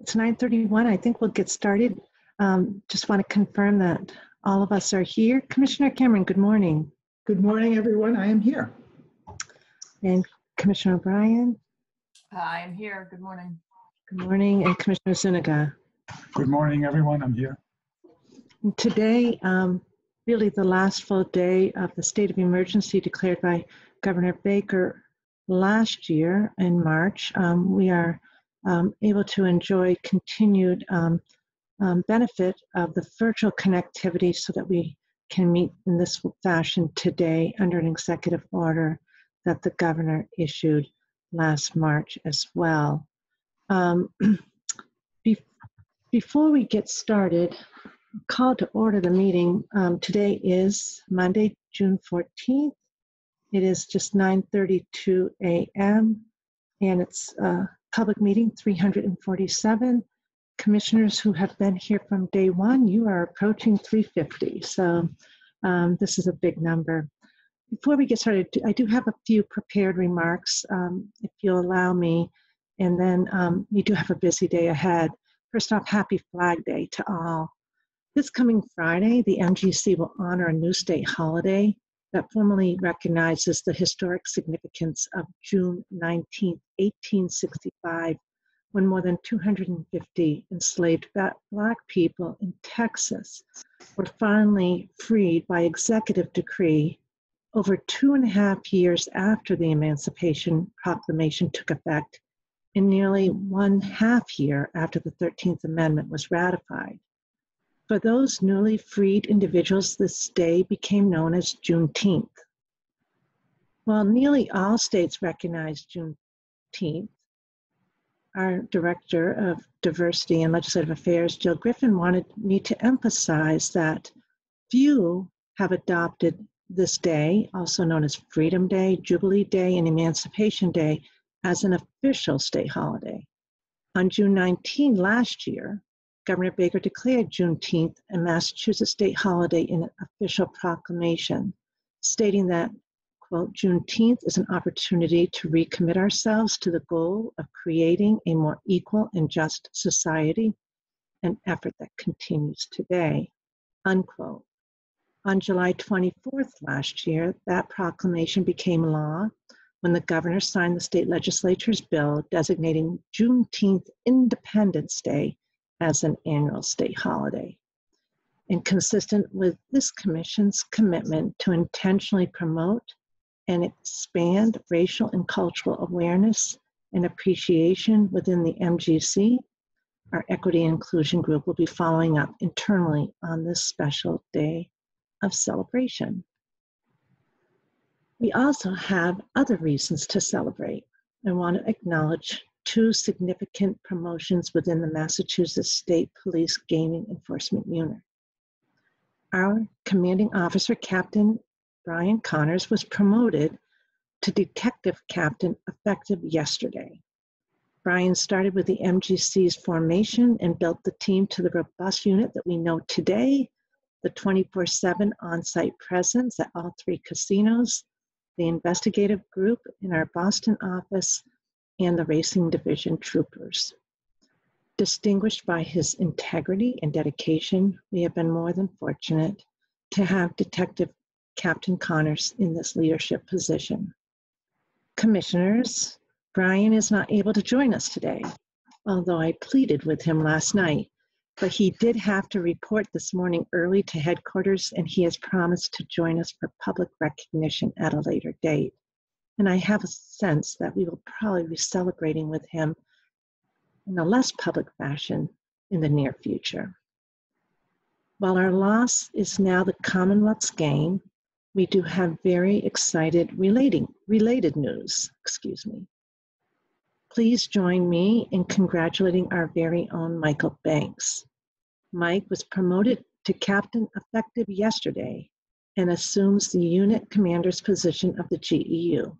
It's 9:31. I think we'll get started. Um, just want to confirm that all of us are here. Commissioner Cameron, good morning. Good morning, everyone. I am here. And Commissioner O'Brien, I am here. Good morning. good morning. And Commissioner Zuniga. Good morning, everyone. I'm here. And Today, um, really the last full day of the state of emergency declared by Governor Baker last year in March. Um, we are um, able to enjoy continued um, um, benefit of the virtual connectivity so that we can meet in this fashion today under an executive order that the governor issued last March as well. Um, be- before we get started, call to order the meeting. Um, today is Monday, June 14th. It is just 9:32 a.m. and it's a public meeting 347. Commissioners who have been here from day one, you are approaching 350. So um, this is a big number. Before we get started, I do have a few prepared remarks, um, if you'll allow me, and then um, we do have a busy day ahead. First off, happy Flag Day to all. This coming Friday, the MGC will honor a new state holiday that formally recognizes the historic significance of June 19, 1865, when more than 250 enslaved Black people in Texas were finally freed by executive decree over two and a half years after the Emancipation Proclamation took effect, and nearly one half year after the 13th Amendment was ratified. For those newly freed individuals, this day became known as Juneteenth. While nearly all states recognize Juneteenth, our Director of Diversity and Legislative Affairs, Jill Griffin, wanted me to emphasize that few have adopted this day, also known as Freedom Day, Jubilee Day, and Emancipation Day, as an official state holiday. On June 19 last year, Governor Baker declared Juneteenth a Massachusetts state holiday in an official proclamation, stating that, quote, Juneteenth is an opportunity to recommit ourselves to the goal of creating a more equal and just society, an effort that continues today, unquote. On July 24th last year, that proclamation became law when the governor signed the state legislature's bill designating Juneteenth Independence Day as an annual state holiday. And consistent with this commission's commitment to intentionally promote and expand racial and cultural awareness and appreciation within the MGC, our Equity and Inclusion Group will be following up internally on this special day of celebration. We also have other reasons to celebrate. I want to acknowledge two significant promotions within the Massachusetts State Police Gaming Enforcement Unit. Our commanding officer, Captain Brian Connors, was promoted to detective captain effective yesterday. Brian started with the MGC's formation and built the team to the robust unit that we know today, the 24 7 on site presence at all three casinos, the investigative group in our Boston office, and the racing division troopers. Distinguished by his integrity and dedication, we have been more than fortunate to have Detective Captain Connors in this leadership position. Commissioners, Brian is not able to join us today, although I pleaded with him last night. But he did have to report this morning early to headquarters, and he has promised to join us for public recognition at a later date. And I have a sense that we will probably be celebrating with him in a less public fashion in the near future. While our loss is now the Commonwealth's gain, we do have very excited relating, related news, excuse me. Please join me in congratulating our very own Michael Banks. Mike was promoted to captain effective yesterday and assumes the unit commander's position of the GEU.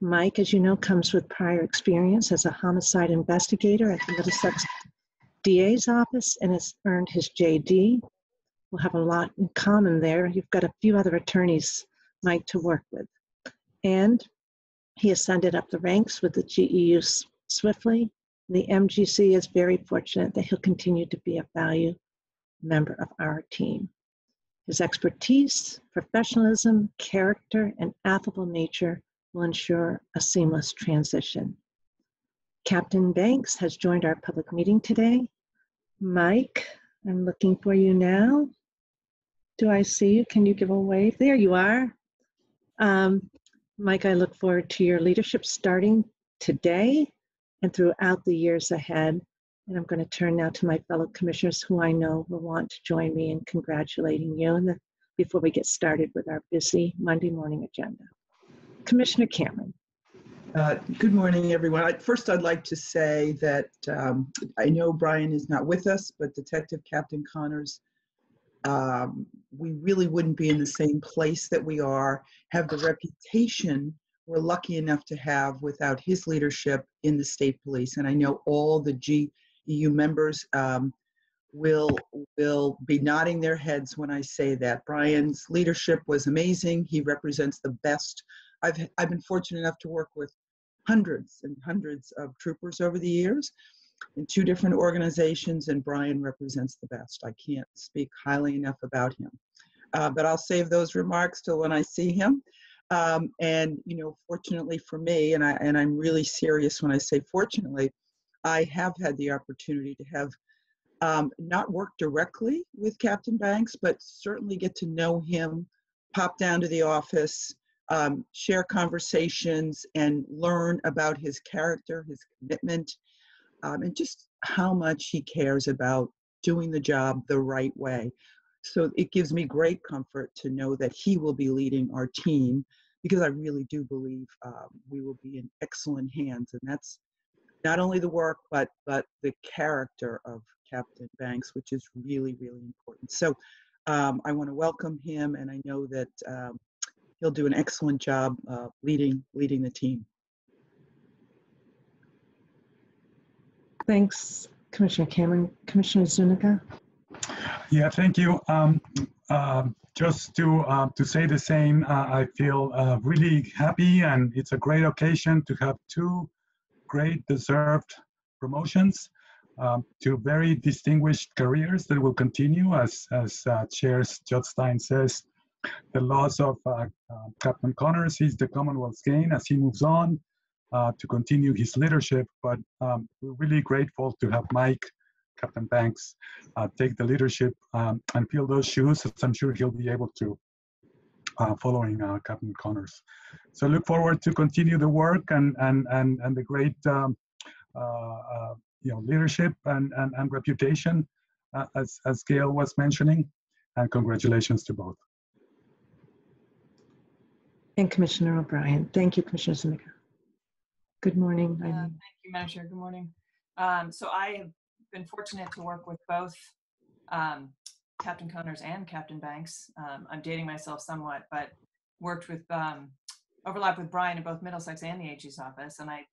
Mike, as you know, comes with prior experience as a homicide investigator at the Middlesex DA's office and has earned his JD. We'll have a lot in common there. You've got a few other attorneys, Mike, to work with. And he ascended up the ranks with the GEU swiftly The MGC is very fortunate that he'll continue to be a valued member of our team. His expertise, professionalism, character, and affable nature will ensure a seamless transition. Captain Banks has joined our public meeting today. Mike, I'm looking for you now. Do I see you? Can you give a wave? There you are. Um, Mike, I look forward to your leadership starting today and throughout the years ahead. And I'm going to turn now to my fellow commissioners who I know will want to join me in congratulating you the, before we get started with our busy Monday morning agenda. Commissioner Cameron. Uh, Good morning, everyone. First, I'd like to say that um, I know Brian is not with us, but Detective Captain Connors, um, we really wouldn't be in the same place that we are, have the reputation we're lucky enough to have without his leadership in the state police. And I know all the GEU members um, will will be nodding their heads when I say that. Brian's leadership was amazing. He represents the best. I've I've been fortunate enough to work with hundreds and hundreds of troopers over the years in two different organizations, and Brian represents the best. I can't speak highly enough about him. Uh, but I'll save those remarks till when I see him. Um, and you know, fortunately for me, and I and I'm really serious when I say fortunately, I have had the opportunity to have um, not work directly with Captain Banks, but certainly get to know him, pop down to the office, um, share conversations, and learn about his character, his commitment, um, and just how much he cares about doing the job the right way. So it gives me great comfort to know that he will be leading our team because I really do believe um, we will be in excellent hands. And that's not only the work, but but the character of Captain Banks, which is really, really important. So um, I want to welcome him, and I know that um, he'll do an excellent job uh, leading leading the team. Thanks, Commissioner Cameron. Commissioner Zuniga. Yeah, thank you. Um, um, just to uh, to say the same, uh, I feel uh, really happy, and it's a great occasion to have two great deserved promotions um, to very distinguished careers that will continue, as as uh, Chair Judd-Stein says. The loss of uh, uh, Captain Connors is the Commonwealth's gain as he moves on uh, to continue his leadership. But um, we're really grateful to have Mike, Captain Banks, uh, take the leadership um, and fill those shoes, as I'm sure he'll be able to uh, following uh, Captain Connors. So look forward to continue the work and and and, and the great um, you know leadership and and, and reputation as as Gail was mentioning. And congratulations to both. And Commissioner O'Brien. Thank you, Commissioner Zuniga. Good morning. Uh, Thank you, Madam Chair. Good morning. Um, So I have been fortunate to work with both um, Captain Connors and Captain Banks. Um, I'm dating myself somewhat, but worked with, um, overlap with Brian in both Middlesex and the AG's office. And I,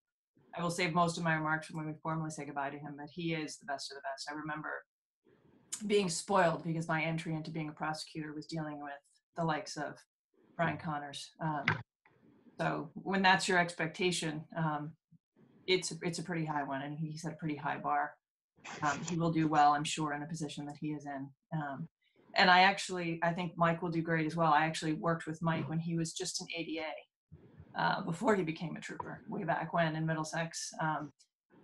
I will save most of my remarks from when we formally say goodbye to him, but he is the best of the best. I remember being spoiled because my entry into being a prosecutor was dealing with the likes of Brian Connors. Um, so when that's your expectation, um, it's it's a pretty high one, and he set a pretty high bar. Um, he will do well, I'm sure, in a position that he is in. Um, and I actually, I think Mike will do great as well. I actually worked with Mike when he was just an ADA uh, before he became a trooper, way back when in Middlesex. Um,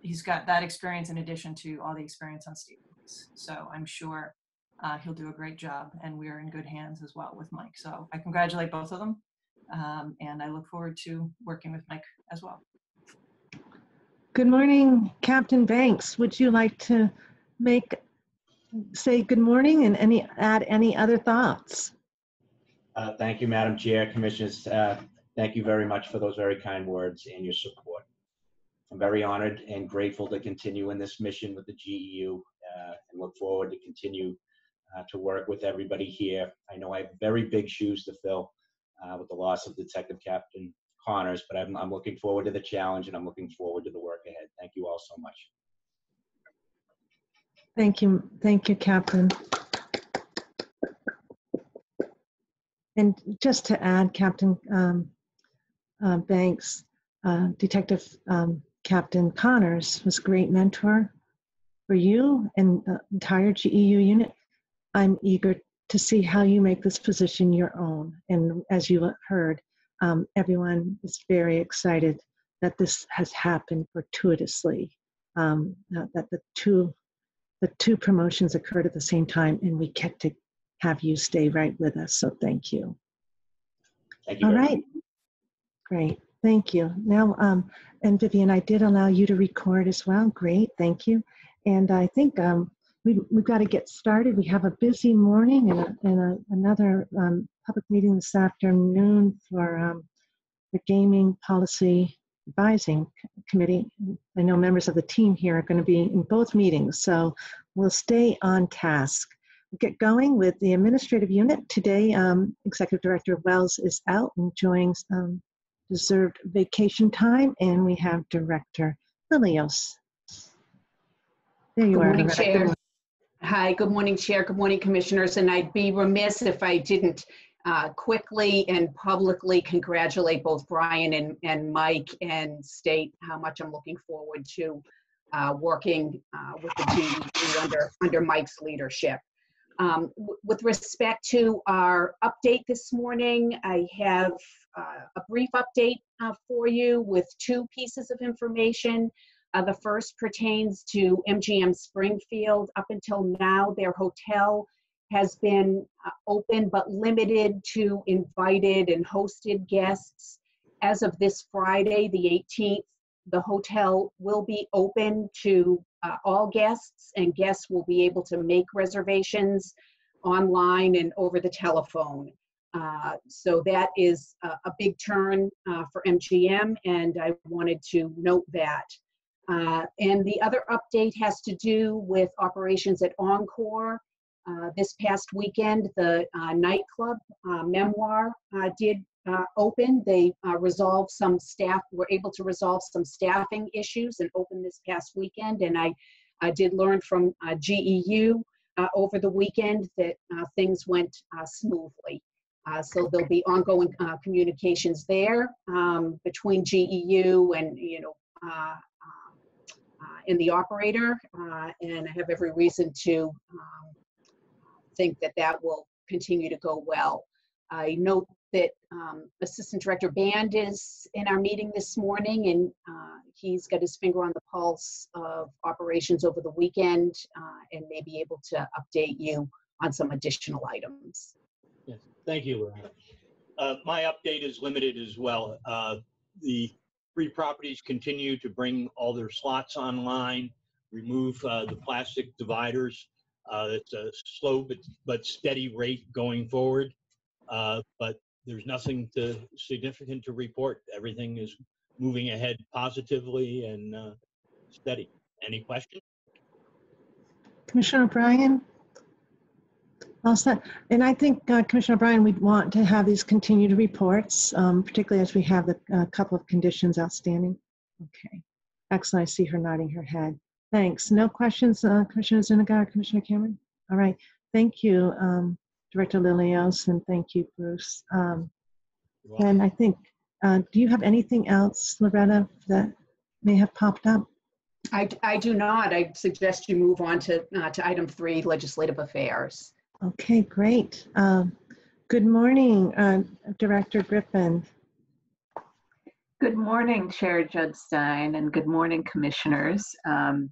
he's got that experience in addition to all the experience on state police. So I'm sure uh, he'll do a great job, and we're in good hands as well with Mike. So I congratulate both of them, um, and I look forward to working with Mike as well. Good morning, Captain Banks. Would you like to make, say good morning and any, add any other thoughts? Uh, Thank you, Madam Chair, Commissioners. uh, Thank you very much for those very kind words and your support. I'm very honored and grateful to continue in this mission with the GEU uh, and look forward to continue uh, to work with everybody here. I know I have very big shoes to fill uh, with the loss of Detective Captain Connors, but I'm I'm looking forward to the challenge and I'm looking forward to the work ahead. Thank you all so much. Thank you, thank you, Captain. And just to add, Captain um, uh, Banks, uh, Detective um, Captain Connors was a great mentor for you and the entire GEU unit. I'm eager to see how you make this position your own. And as you heard, um, everyone is very excited that this has happened fortuitously, um, that the two the two promotions occurred at the same time, and we get to have you stay right with us. So thank you. Thank you. All very. Great. Thank you. Now, um, and Vivian, I did allow you to record as well. Great. Thank you. And I think um, we, we've got to get started. We have a busy morning and, a, and a, another um, public meeting this afternoon for um, the Gaming Policy Advisory Committee. I know members of the team here are going to be in both meetings, so we'll stay on task. We'll get going with the administrative unit. Today, um, Executive Director Wells is out enjoying some deserved vacation time, and we have Director Lillios. There you Good are. morning. Hi, good morning, Chair. Good morning, Commissioners. And I'd be remiss if I didn't uh, quickly and publicly congratulate both Brian and, and Mike and state how much I'm looking forward to uh, working uh, with the GEU under, under Mike's leadership. Um, With respect to our update this morning, I have uh, a brief update uh, for you with two pieces of information. Uh, the first pertains to MGM Springfield. Up until now, their hotel has been uh, open but limited to invited and hosted guests. As of this Friday, the 18th, the hotel will be open to uh, all guests, and guests will be able to make reservations online and over the telephone. Uh, so that is a, a big turn uh, for MGM, and I wanted to note that. Uh, and the other update has to do with operations at Encore. Uh, this past weekend, the uh, nightclub uh, Memoir uh, did uh, open. They resolved some staff, were able to resolve some staffing issues and open this past weekend. And I, I did learn from GEU over the weekend that things went smoothly. Uh, so there'll be ongoing uh, communications there um, between GEU and you know uh, and the operator, uh, and I have every reason to um, think that that will continue to go well. I note that um, Assistant Director Band is in our meeting this morning, and uh, he's got his finger on the pulse of operations over the weekend uh, and may be able to update you on some additional items. Yes, thank you. Uh, My update is limited as well. Uh, The three properties continue to bring all their slots online, remove uh, the plastic dividers. Uh, It's a slow but but steady rate going forward. Uh, But there's nothing to significant to report. Everything is moving ahead positively and uh, steady. Any questions? Commissioner O'Brien? All set. And I think, uh, Commissioner O'Brien, we'd want to have these continued reports, um, particularly as we have the uh, couple of conditions outstanding. Okay. Excellent. I see her nodding her head. Thanks. No questions, uh, Commissioner Zuniga or Commissioner Cameron? All right. Thank you, um, Director Lillios, and thank you, Bruce. Um, and I think, uh, do you have anything else, Loretta, that may have popped up? I, I do not. I suggest you move on to, uh, to item three, legislative affairs. Okay, great. Um, Good morning, uh, Director Griffin. Good morning, Chair Judd-Stein, and good morning, Commissioners. Um,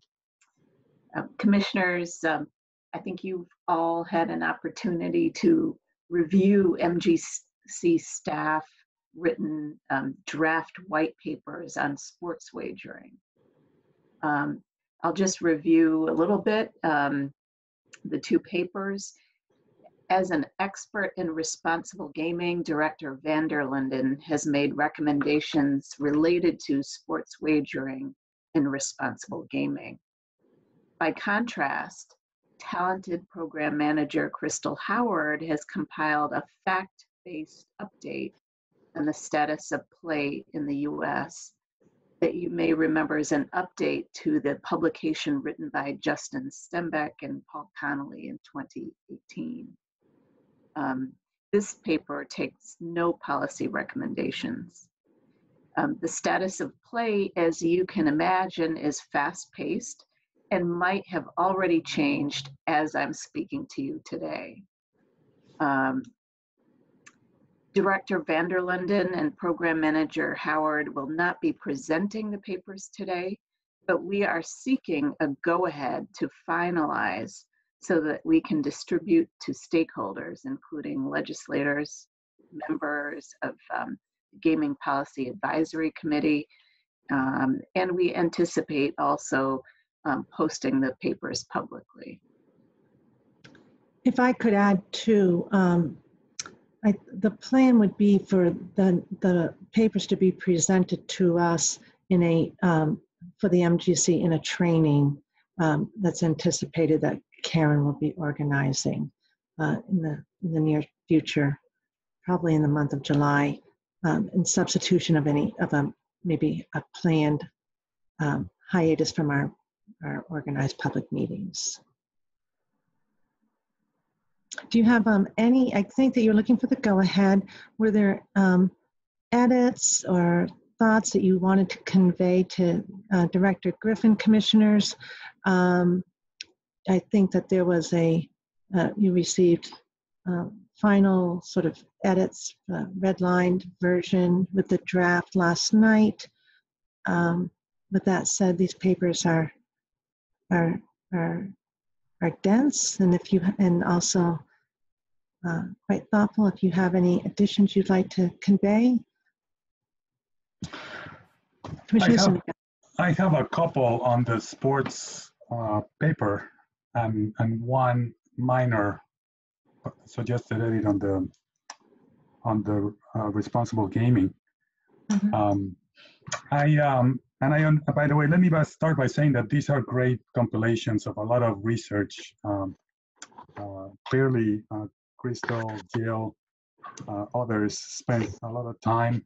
uh, Commissioners, um, I think you've all had an opportunity to review MGC staff written um, draft white papers on sports wagering. Um, I'll just review a little bit um, the two papers. As an expert in responsible gaming, Director Vander Linden has made recommendations related to sports wagering and responsible gaming. By contrast, talented program manager Crystal Howard has compiled a fact-based update on the status of play in the US that you may remember as an update to the publication written by Justin Stempeck and Paul Connolly in 2018. Um, this paper takes no policy recommendations. Um, the status of play, as you can imagine, is fast paced and might have already changed as I'm speaking to you today. Um, Director Vander Linden and Program Manager Howard will not be presenting the papers today, but we are seeking a go-ahead to finalize so that we can distribute to stakeholders, including legislators, members of um, Gaming Policy Advisory Committee, um, and we anticipate also um, posting the papers publicly. If I could add too, um, I, the plan would be for the, the papers to be presented to us in a, um, for the MGC in a training um, that's anticipated that Karen will be organizing uh, in the in the near future, probably in the month of July, um, in substitution of any of a maybe a planned um, hiatus from our our organized public meetings. Do you have um, any, I think that you're looking for the go-ahead. Were there um, edits or thoughts that you wanted to convey to uh, Director Griffin commissioners? Um, I think that there was a, uh, you received uh, final sort of edits, uh, redlined version with the draft last night. Um, with that said, these papers are are are are dense, and if you and also uh, quite thoughtful. If you have any additions you'd like to convey, I have, I have a couple on the sports uh, paper and and one minor suggested edit on the on the uh, responsible gaming. Mm-hmm. Um, I um, and I, by the way, let me start by saying that these are great compilations of a lot of research. Um, uh, clearly, uh, Crystal, Jill, uh, others spent a lot of time.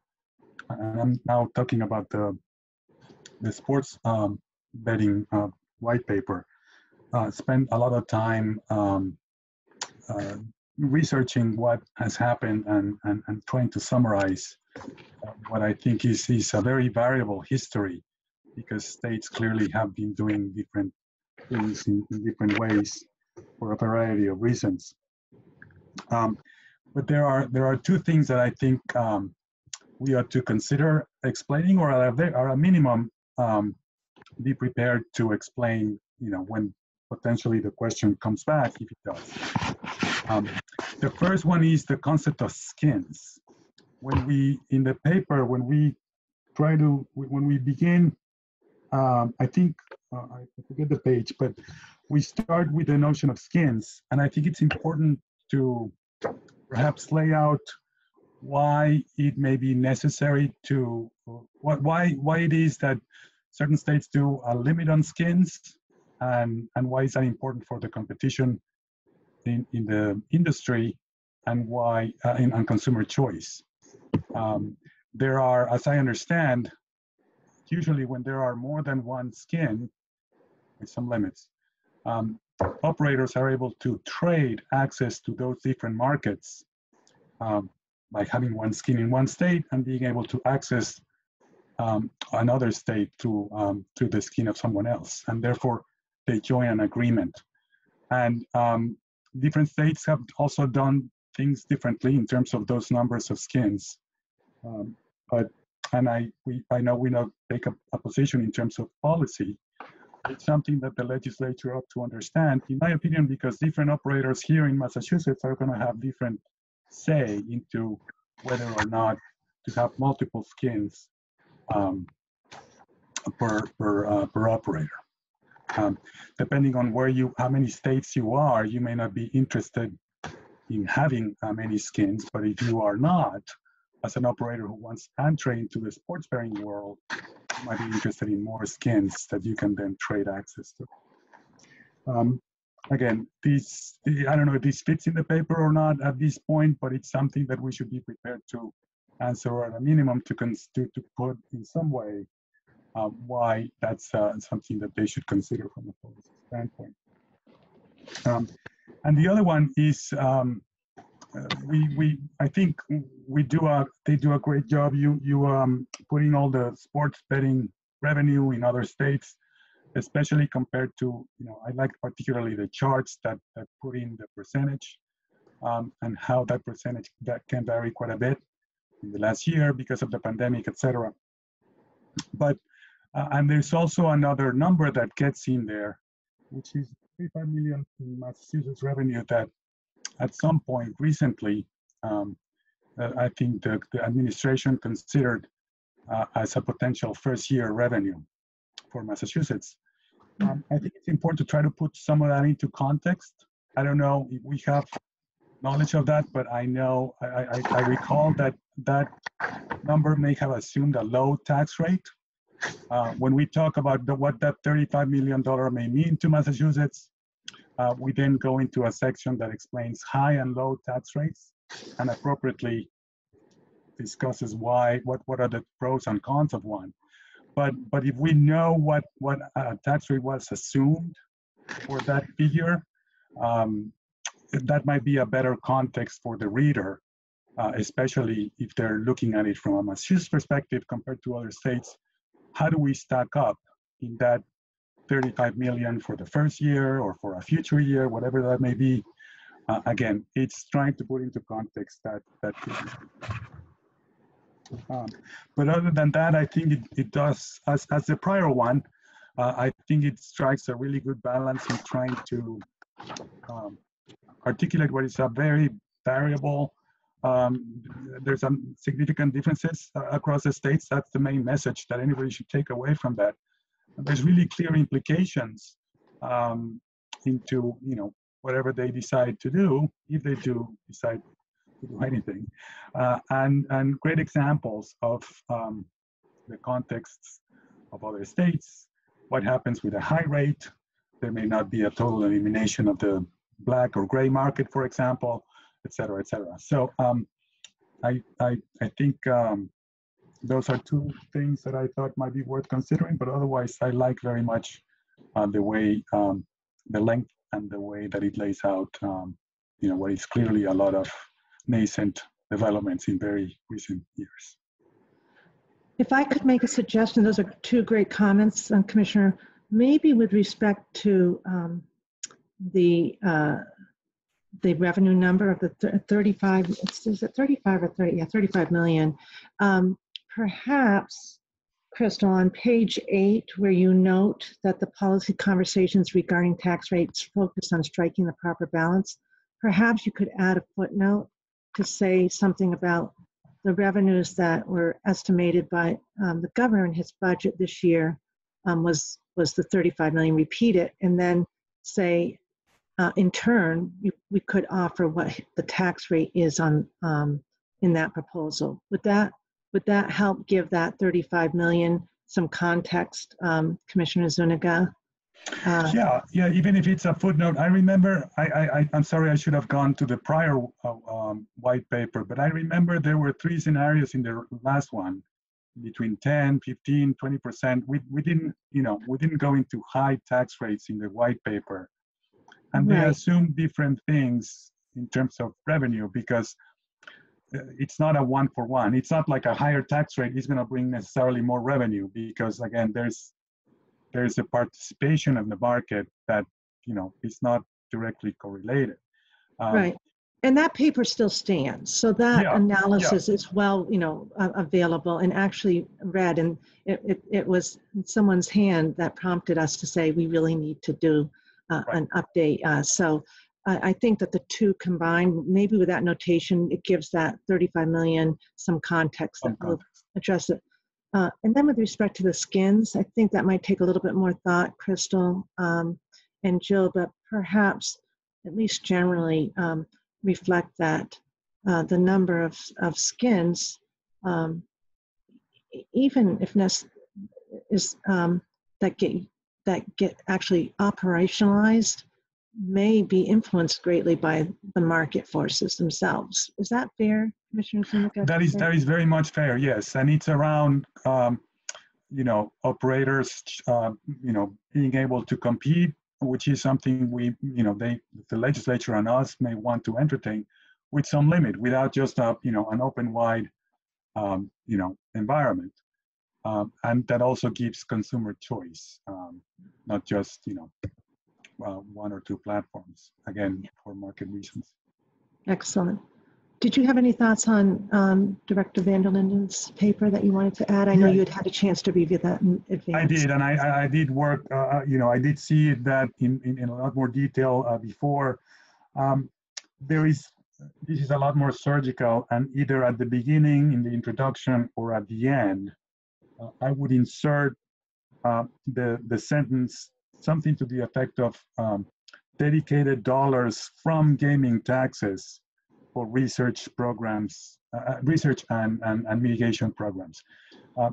And I'm now talking about the the sports um, betting uh, white paper. Uh, spent a lot of time um, uh, researching what has happened and, and, and trying to summarize what I think is, is a very variable history because states clearly have been doing different things in, in different ways for a variety of reasons. Um, but there are there are two things that I think um, we ought to consider explaining, or at a, a minimum, um, be prepared to explain. You know, when potentially the question comes back, if it does. Um, the first one is the concept of skins. When we in the paper when we try to when we begin um, i think uh, i forget the page but we start with the notion of skins. And i think it's important to perhaps lay out why it may be necessary to why why it is that certain states do a limit on skins and and why is that important for the competition in, in the industry and why uh, in, on consumer choice um, there are, as I understand, usually when there are more than one skin, with some limits, um, operators are able to trade access to those different markets um, by having one skin in one state and being able to access um, another state to, um, to the skin of someone else. And therefore, they join an agreement. And um, different states have also done things differently in terms of those numbers of skins. Um, but and I we I know we not take a, a, position in terms of policy. It's something that the legislature ought to understand, in my opinion, because different operators here in Massachusetts are going to have different say into whether or not to have multiple skins um, per per uh, per operator. Um, depending on where you, how many states you are, you may not be interested in having uh, many skins, but if you are not, as an operator who wants entry into the sports betting world, you might be interested in more skins that you can then trade access to. Um, again, this, I don't know if this fits in the paper or not at this point, but it's something that we should be prepared to answer or at a minimum to, to, to put in some way uh, why that's uh, something that they should consider from a policy standpoint. Um, and the other one is um, uh, we, we, I think we do a, they do a great job. You, you, um, putting all the sports betting revenue in other states, especially compared to, you know, I like particularly the charts that, that put in the percentage, um, and how that percentage that can vary quite a bit in the last year because of the pandemic, etc. But, uh, and there's also another number that gets in there, which is 35 million in Massachusetts revenue that at some point recently, um, uh, I think the, the administration considered uh, as a potential first year revenue for Massachusetts. Um, I think it's important to try to put some of that into context. I don't know if we have knowledge of that, but I know, I, I, I recall that that number may have assumed a low tax rate. Uh, when we talk about the, what that $35 million may mean to Massachusetts, uh, we then go into a section that explains high and low tax rates and appropriately discusses why, what, what are the pros and cons of one. But, but if we know what, what uh, tax rate was assumed for that figure, um, that might be a better context for the reader, uh, especially if they're looking at it from a Massachusetts perspective compared to other states. How do we stack up in that 35 million for the first year or for a future year, whatever that may be? Uh, again, it's trying to put into context that that. Um, but other than that, I think it, it does, as, as the prior one, uh, I think it strikes a really good balance in trying to um, articulate what is a very variable. Um, there's some significant differences uh, across the states. That's the main message that anybody should take away from that. There's really clear implications um, into you know whatever they decide to do, if they do decide to do anything, uh, and and great examples of um, the contexts of other states. What happens with a high rate? There may not be a total elimination of the black or gray market, for example, et cetera, et cetera. So um, I, I, I think um, those are two things that I thought might be worth considering, but otherwise I like very much uh, the way, um, the length and the way that it lays out, um, you know, what is clearly a lot of nascent developments in very recent years. If I could make a suggestion, those are two great comments, uh, Commissioner. Maybe with respect to um, the uh, the revenue number of the 35, is it 35 or 30? Yeah, 35 million. Um, perhaps, Crystal, on page eight, where you note that the policy conversations regarding tax rates focus on striking the proper balance, perhaps you could add a footnote to say something about the revenues that were estimated by um, the governor in his budget this year um, was was the 35 million. Repeat it, and then say uh, in turn, we, we could offer what the tax rate is on um, in that proposal. Would that would that help give that 35 million some context, um, Commissioner Zuniga? Uh, yeah, yeah. Even if it's a footnote, I remember. I, I, I'm sorry, I should have gone to the prior uh, um, white paper, but I remember there were three scenarios in the last one, between 10, 15, 20 percent. We we didn't, you know, we didn't go into high tax rates in the white paper and they right. assume different things in terms of revenue because uh, it's not a one for one. It's not like a higher tax rate is going to bring necessarily more revenue because again, there's there's a participation of the market that you know is not directly correlated. Um, right, and that paper still stands. So that yeah, analysis yeah. is well, you know, uh, available and actually read. And it, it, it was someone's hand that prompted us to say we really need to do uh, right. an update. Uh, so I, I think that the two combined, maybe with that notation, it gives that 35 million some context that will address it. Uh, and then with respect to the skins, I think that might take a little bit more thought, Crystal um, and Jill, but perhaps at least generally um, reflect that uh, the number of, of skins, um, even if necessary, is um, that get that get actually operationalized may be influenced greatly by the market forces themselves. Is that fair, Commissioner Zuniga? That is that is very much fair. Yes, and it's around um, you know operators uh, you know being able to compete, which is something we you know they the legislature and us may want to entertain. with some limit, without just a you know an open wide um, you know environment, um, and that also gives consumer choice, um, not just you know uh, one or two platforms. Again, for market reasons. Excellent. Did you have any thoughts on um, Director Vander Linden's paper that you wanted to add? I know Yeah. you had had a chance to review that in advance. I did, and I, I- I did work, uh, uh, you know, I did see that in, in, in a lot more detail uh, before. Um, there is, this is a lot more surgical, and either at the beginning, in the introduction, or at the end, I would insert uh, the, the sentence, something to the effect of um, dedicated dollars from gaming taxes for research programs, uh, uh, research and, and, and mitigation programs. Uh,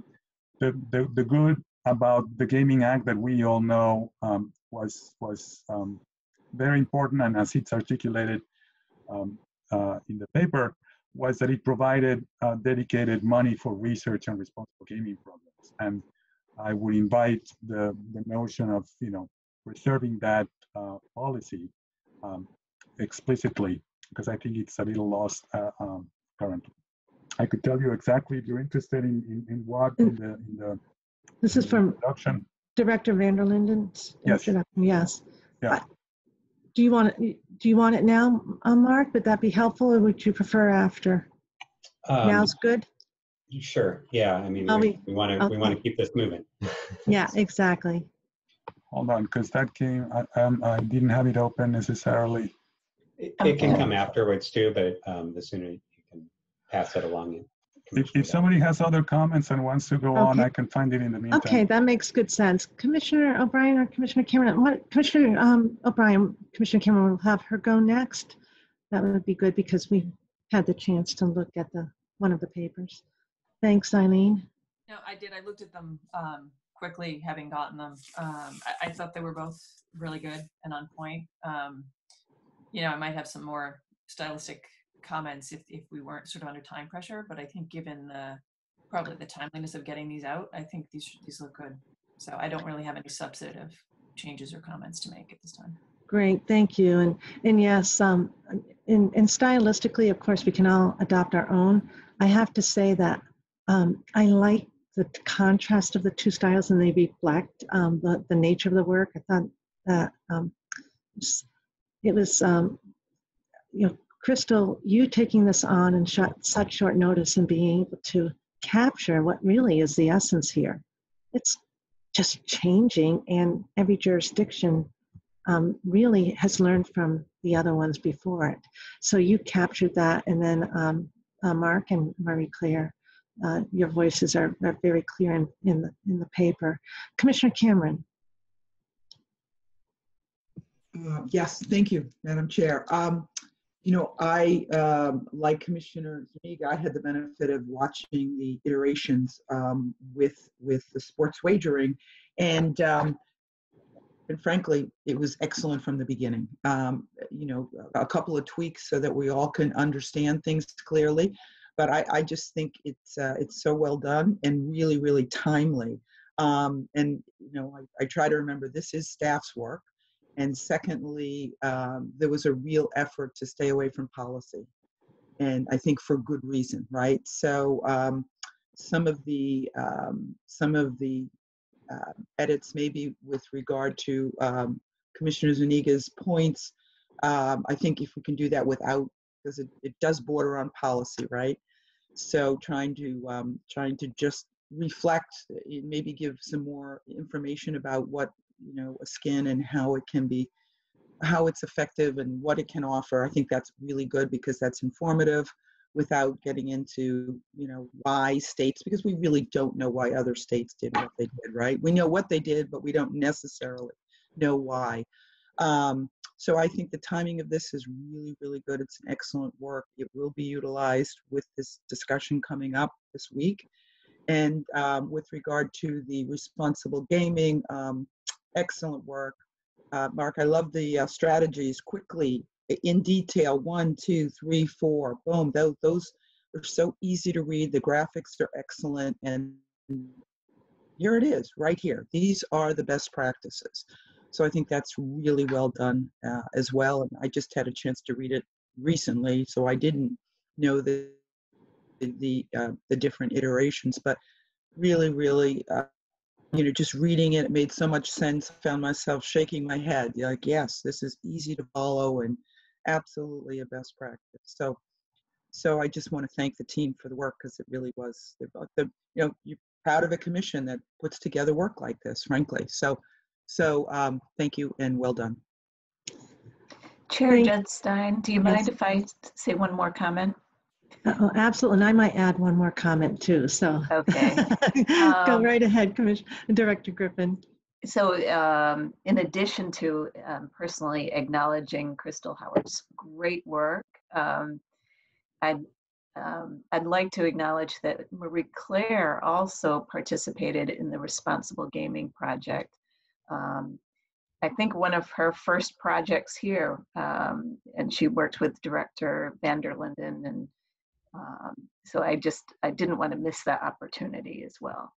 the, the, the good about the Gaming Act that we all know um, was, was um, very important, and as it's articulated um, uh, in the paper, was that it provided uh, dedicated money for research and responsible gaming programs. And I would invite the, the notion of, you know, preserving that uh, policy um, explicitly, because I think it's a little lost uh, um, currently. I could tell you exactly if you're interested in, in, in what in the, in the This is from introduction. Director Vander Linden's Yes. introduction, yes. Yeah. Do you want it, do you want it now, uh, Mark? Would that be helpful or would you prefer after? Um, Now's good? Sure, yeah, I mean, I'll we, want to, we want to okay. keep this moving. Yeah, exactly. Hold on, because that came, I, um, I didn't have it open necessarily. It it can come afterwards too, but um, the sooner you can pass it along. If, if somebody has other comments and wants to go on, I can find it in the meantime. Okay, that makes good sense. Commissioner O'Brien or Commissioner Cameron, what, Commissioner um, O'Brien, Commissioner Cameron will have her go next. That would be good because we had the chance to look at the, one of the papers. Thanks, Eileen. No, I did. I looked at them um, quickly, having gotten them. Um, I, I thought they were both really good and on point. Um, you know, I might have some more stylistic comments if, if we weren't sort of under time pressure, but I think given the probably the timeliness of getting these out, I think these these look good. So I don't really have any substantive changes or comments to make at this time. Great, thank you. And, and yes, um, and, and stylistically, of course, we can all adopt our own. I have to say that um, I like the contrast of the two styles and they reflect um, the, the nature of the work. I thought that um, it was, um, you know, Crystal, you taking this on short, such short notice and being able to capture what really is the essence here. It's just changing and every jurisdiction um, really has learned from the other ones before it. So you captured that, and then um, uh, Mark and Marie Claire, uh, your voices are, are very clear in, in the in the paper. Commissioner Cameron, Uh, Yes, thank you, Madam Chair. Um, You know, I, um, like Commissioner Zuniga, I had the benefit of watching the iterations um, with, with the sports wagering. And, um, and frankly, it was excellent from the beginning. Um, You know, a couple of tweaks so that we all can understand things clearly. But I, I just think it's, uh, it's so well done and really, really timely. Um, And, you know, I, I try to remember this is staff's work. And secondly, um, there was a real effort to stay away from policy. And I think for good reason, right? So um, some of the, um, some of the uh, edits maybe with regard to um, Commissioner Zuniga's points, um, I think if we can do that without, because it, it does border on policy, right? So trying to, um, trying to just reflect, eh, maybe give some more information about what you know a skin and how it can be how it's effective and what it can offer i think that's really good because that's informative without getting into you know why states because we really don't know why other states did what they did right? We know what they did but we don't necessarily know why. Um, so i think the timing of this is really really good. It's an excellent work. It will be utilized with this discussion coming up this week. And um, with regard to the responsible gaming um, excellent work. Uh, Mark, I love the uh, strategies quickly in detail. One, two, three, four. Boom. Those, those are so easy to read. The graphics are excellent. And here it is, right here. These are the best practices. So I think that's really well done uh, as well. And I just had a chance to read it recently, so I didn't know the the the, uh, the different iterations. But really, really, uh, you know, just reading it, it made so much sense. I found myself shaking my head, like, yes, this is easy to follow and absolutely a best practice. So, so I just want to thank the team for the work because it really was. They're the you know you're proud of a commission that puts together work like this, frankly. So, so um, thank you and well done. Chair Thank- Judd-Stein, do you Yes. mind if I say one more comment? Oh, absolutely. And I might add one more comment too. So Okay. go Um, right ahead, Commissioner Director Griffin. So um, in addition to um, personally acknowledging Crystal Howard's great work, um, I'd, um, I'd like to acknowledge that Marie Claire also participated in the Responsible Gaming Project. Um, I think one of her first projects here, um, and she worked with Director Vander Linden, and um, so I just I didn't want to miss that opportunity as well.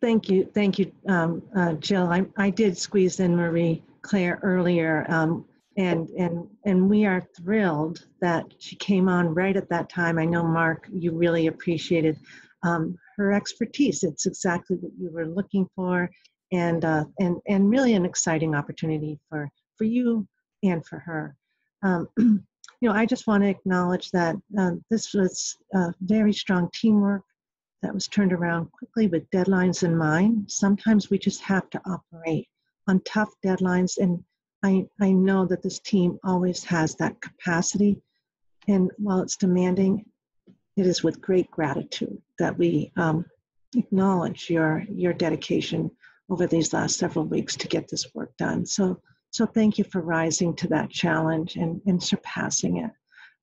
Thank you, thank you, um, uh, Jill. I, I did squeeze in Marie Claire earlier, um, and and and we are thrilled that she came on right at that time. I know, Mark, you really appreciated um, her expertise. It's exactly what you were looking for, and uh, and and really an exciting opportunity for for you and for her. Um, you know, I just want to acknowledge that uh, this was uh, very strong teamwork that was turned around quickly with deadlines in mind. Sometimes we just have to operate on tough deadlines, and I, I know that this team always has that capacity. And while it's demanding, it is with great gratitude that we um, acknowledge your your dedication over these last several weeks to get this work done. So so thank you for rising to that challenge and, and surpassing it.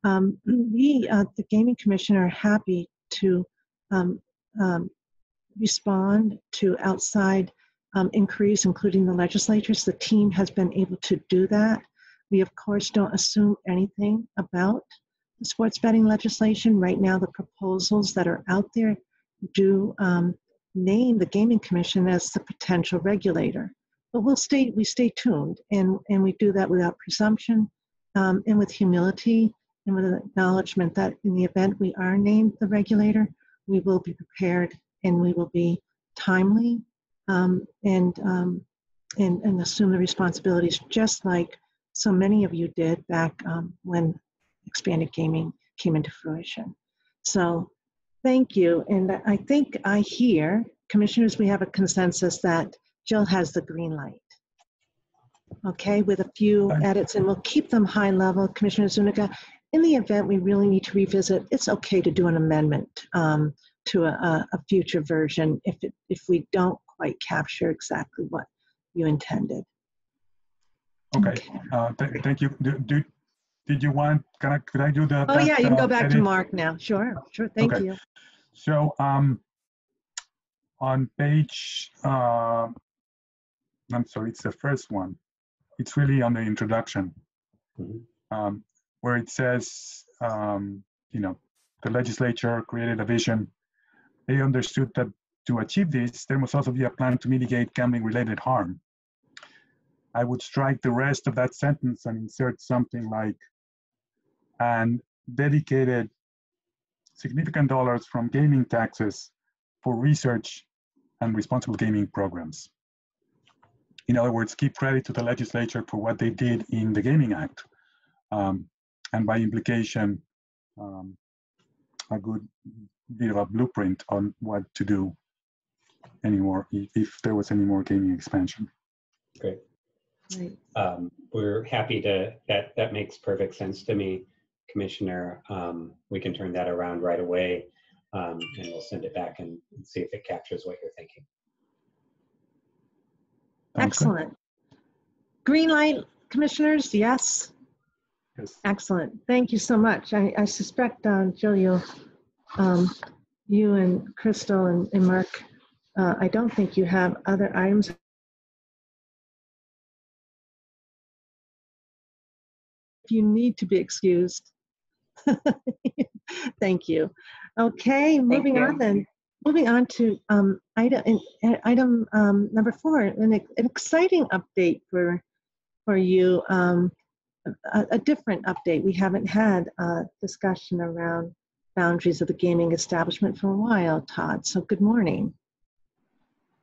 Um, we, uh, the Gaming Commission, are happy to um, um, respond to outside um, inquiries, including the legislatures. The team has been able to do that. We, of course, don't assume anything about the sports betting legislation. Right now, the proposals that are out there do um, name the Gaming Commission as the potential regulator. But we'll stay, we stay tuned, and, and we do that without presumption um, and with humility and with an acknowledgement that in the event we are named the regulator, we will be prepared and we will be timely um, and, um, and, and assume the responsibilities just like so many of you did back um, when expanded gaming came into fruition. So thank you. And I think I hear, commissioners, we have a consensus that Jill has the green light. Okay, with a few edits, and we'll keep them high level. Commissioner Zuniga, in the event we really need to revisit, it's okay to do an amendment um, to a, a, future version if it, if we don't quite capture exactly what you intended. Okay, uh, th- thank you. Do, do, did you want, can I, could I do the? Oh, yeah, you can that, go uh, back to? Mark now. Sure, sure, thank Okay. you. So, um, on page, uh, I'm sorry, it's the first one. It's really on the introduction. Mhm. Um, where it says, um, you know, the legislature created a vision. They understood that to achieve this, there must also be a plan to mitigate gambling related harm. I would strike the rest of that sentence and insert something like, and dedicated significant dollars from gaming taxes for research and responsible gaming programs. In other words, give credit to the legislature for what they did in the Gaming Act. Um, and by implication, um, a good bit of a blueprint on what to do anymore if, if there was any more gaming expansion. Great. Right. Um, We're happy to, that, that makes perfect sense to me, Commissioner. Um, We can turn that around right away. um, And we'll send it back and and see if it captures what you're thinking. Sounds good? Excellent. Green light, commissioners, yes? Yes. Excellent. Thank you so much. I, I suspect, um, Jill, you'll, um, you and Crystal and, and Mark, uh, I don't think you have other items. If you need to be excused. Thank you. Okay, moving you. on then. Moving on to um, item, item um, number four, an, an exciting update for, for you. Um, a, a different update. We haven't had a discussion around boundaries of the gaming establishment for a while, Todd. So good morning.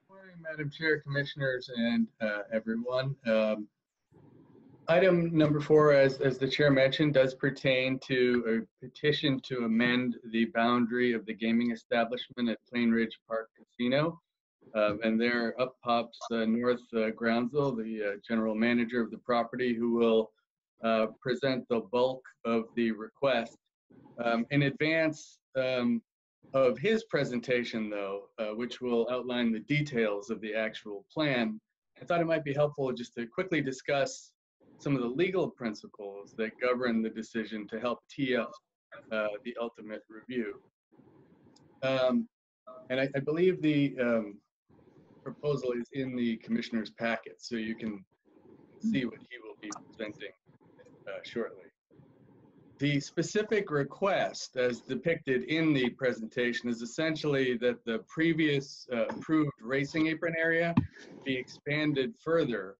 Good Morning, Madam Chair, Commissioners, and uh, everyone. Um, Item number four, as, as the chair mentioned, does pertain to a petition to amend the boundary of the gaming establishment at Plainridge Park Casino. Um, And there up pops uh, North uh, Grounsell, the uh, general manager of the property, who will uh, present the bulk of the request. Um, In advance um, of his presentation, though, uh, which will outline the details of the actual plan, I thought it might be helpful just to quickly discuss some of the legal principles that govern the decision to help tee up uh, the ultimate review. Um, and I, I believe the um, proposal is in the commissioner's packet, so you can see what he will be presenting uh, shortly. The specific request, as depicted in the presentation, is essentially that the previous uh, approved racing apron area be expanded further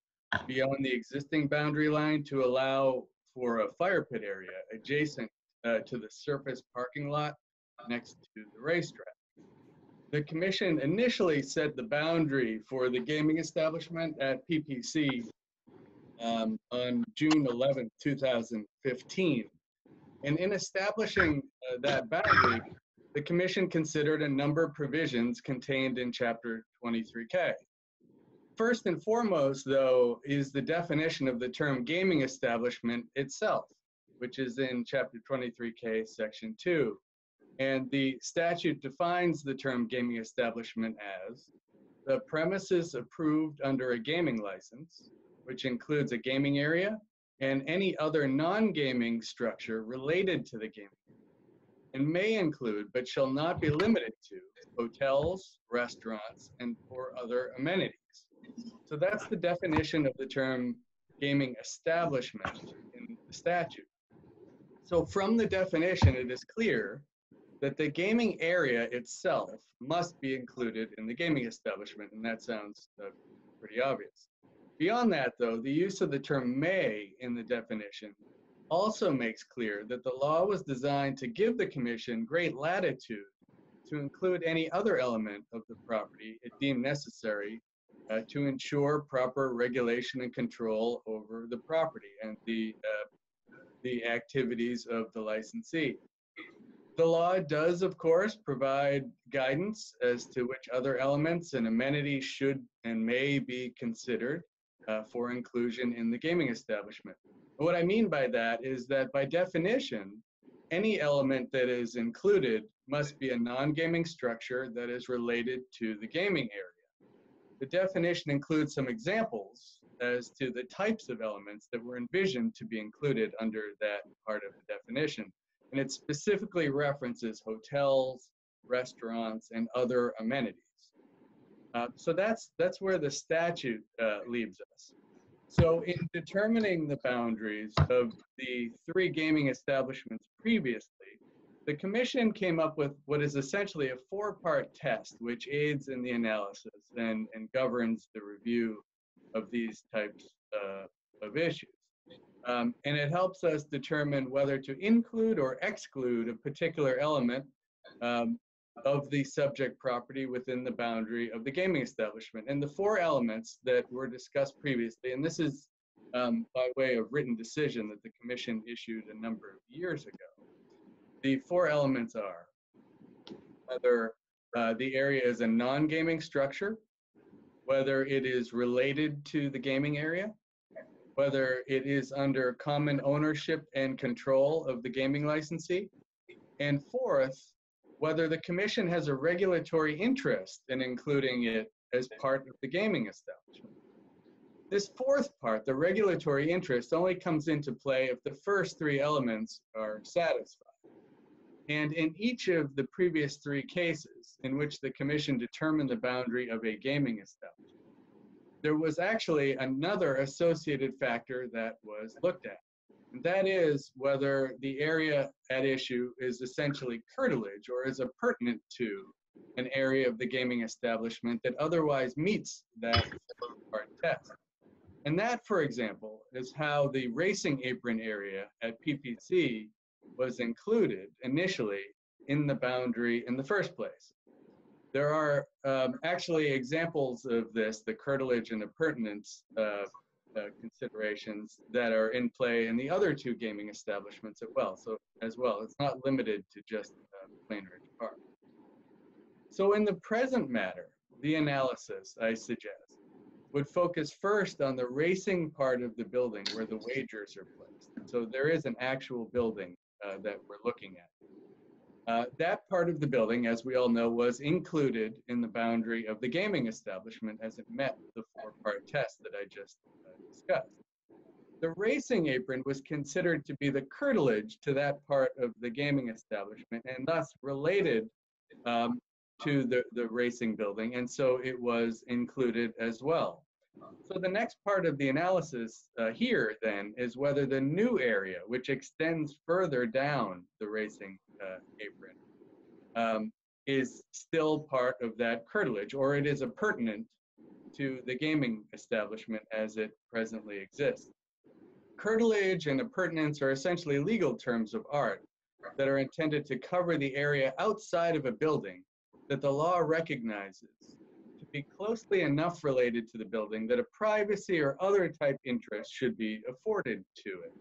beyond the existing boundary line to allow for a fire pit area adjacent uh, to the surface parking lot next to the racetrack. The commission initially set the boundary for the gaming establishment at PPC um, on June 11, 2015. And in establishing uh, that boundary, the commission considered a number of provisions contained in Chapter 23K. First and foremost, though, is the definition of the term gaming establishment itself, which is in Chapter 23K, Section 2. And the statute defines the term gaming establishment as the premises approved under a gaming license, which includes a gaming area and any other non-gaming structure related to the gaming, and may include, but shall not be limited to, hotels, restaurants, and or other amenities. So that's the definition of the term gaming establishment in the statute. So from the definition, it is clear that the gaming area itself must be included in the gaming establishment, and that sounds uh, pretty obvious. Beyond that, though, the use of the term may in the definition also makes clear that the law was designed to give the commission great latitude to include any other element of the property it deemed necessary uh, to ensure proper regulation and control over the property and the uh, the activities of the licensee. The law does, of course, provide guidance as to which other elements and amenities should and may be considered uh, for inclusion in the gaming establishment. What I mean by that is that by definition, any element that is included must be a non-gaming structure that is related to the gaming area. The definition includes some examples as to the types of elements that were envisioned to be included under that part of the definition and it specifically references hotels, restaurants, and other amenities. Uh, so that's that's where the statute uh, leaves us. So in determining the boundaries of the three gaming establishments previously, the commission came up with what is essentially a four-part test, which aids in the analysis and, and governs the review of these types uh, of issues. Um, and it helps us determine whether to include or exclude a particular element um, of the subject property within the boundary of the gaming establishment. And the four elements that were discussed previously, and this is um, by way of written decision that the commission issued a number of years ago. The four elements are whether uh, the area is a non-gaming structure, whether it is related to the gaming area, whether it is under common ownership and control of the gaming licensee. And fourth, whether the commission has a regulatory interest in including it as part of the gaming establishment. This fourth part, the regulatory interest, only comes into play if the first three elements are satisfied. And in each of the previous three cases in which the commission determined the boundary of a gaming establishment, there was actually another associated factor that was looked at. And that is whether the area at issue is essentially curtilage or is appurtenant to an area of the gaming establishment that otherwise meets that part test. And that, for example, is how the racing apron area at PPC was included initially in the boundary in the first place. There are um, actually examples of this, the curtilage and appurtenance uh, uh, considerations that are in play in the other two gaming establishments as well. So as well, it's not limited to just uh, Plainridge Park. So in the present matter, the analysis I suggest would focus first on the racing part of the building where the wagers are placed. So there is an actual building uh, that we're looking at. Uh, that part of the building, as we all know, was included in the boundary of the gaming establishment as it met the four-part test that I just uh, discussed. The racing apron was considered to be the curtilage to that part of the gaming establishment and thus related um, to the, the racing building, and so it was included as well. So the next part of the analysis uh, here then is whether the new area, which extends further down the racing uh, apron, um, is still part of that curtilage, or it is appurtenant to the gaming establishment as it presently exists. Curtilage and appurtenance are essentially legal terms of art that are intended to cover the area outside of a building that the law recognizes be closely enough related to the building that a privacy or other type interest should be afforded to it.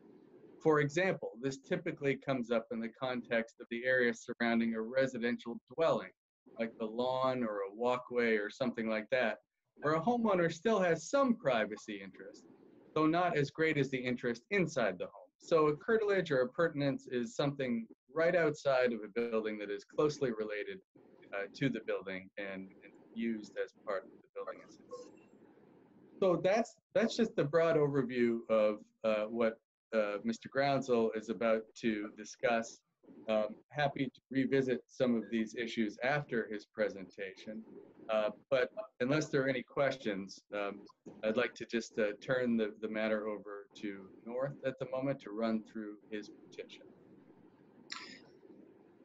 For example, this typically comes up in the context of the area surrounding a residential dwelling, like the lawn or a walkway or something like that, where a homeowner still has some privacy interest, though not as great as the interest inside the home. So a curtilage or appurtenance is something right outside of a building that is closely related uh, to the building and, and, used as part of the building. So that's that's just the broad overview of uh, what uh, Mr. Grounsell is about to discuss. Um, happy to revisit some of these issues after his presentation. Uh, but unless there are any questions, um, I'd like to just uh, turn the, the matter over to North at the moment to run through his petition.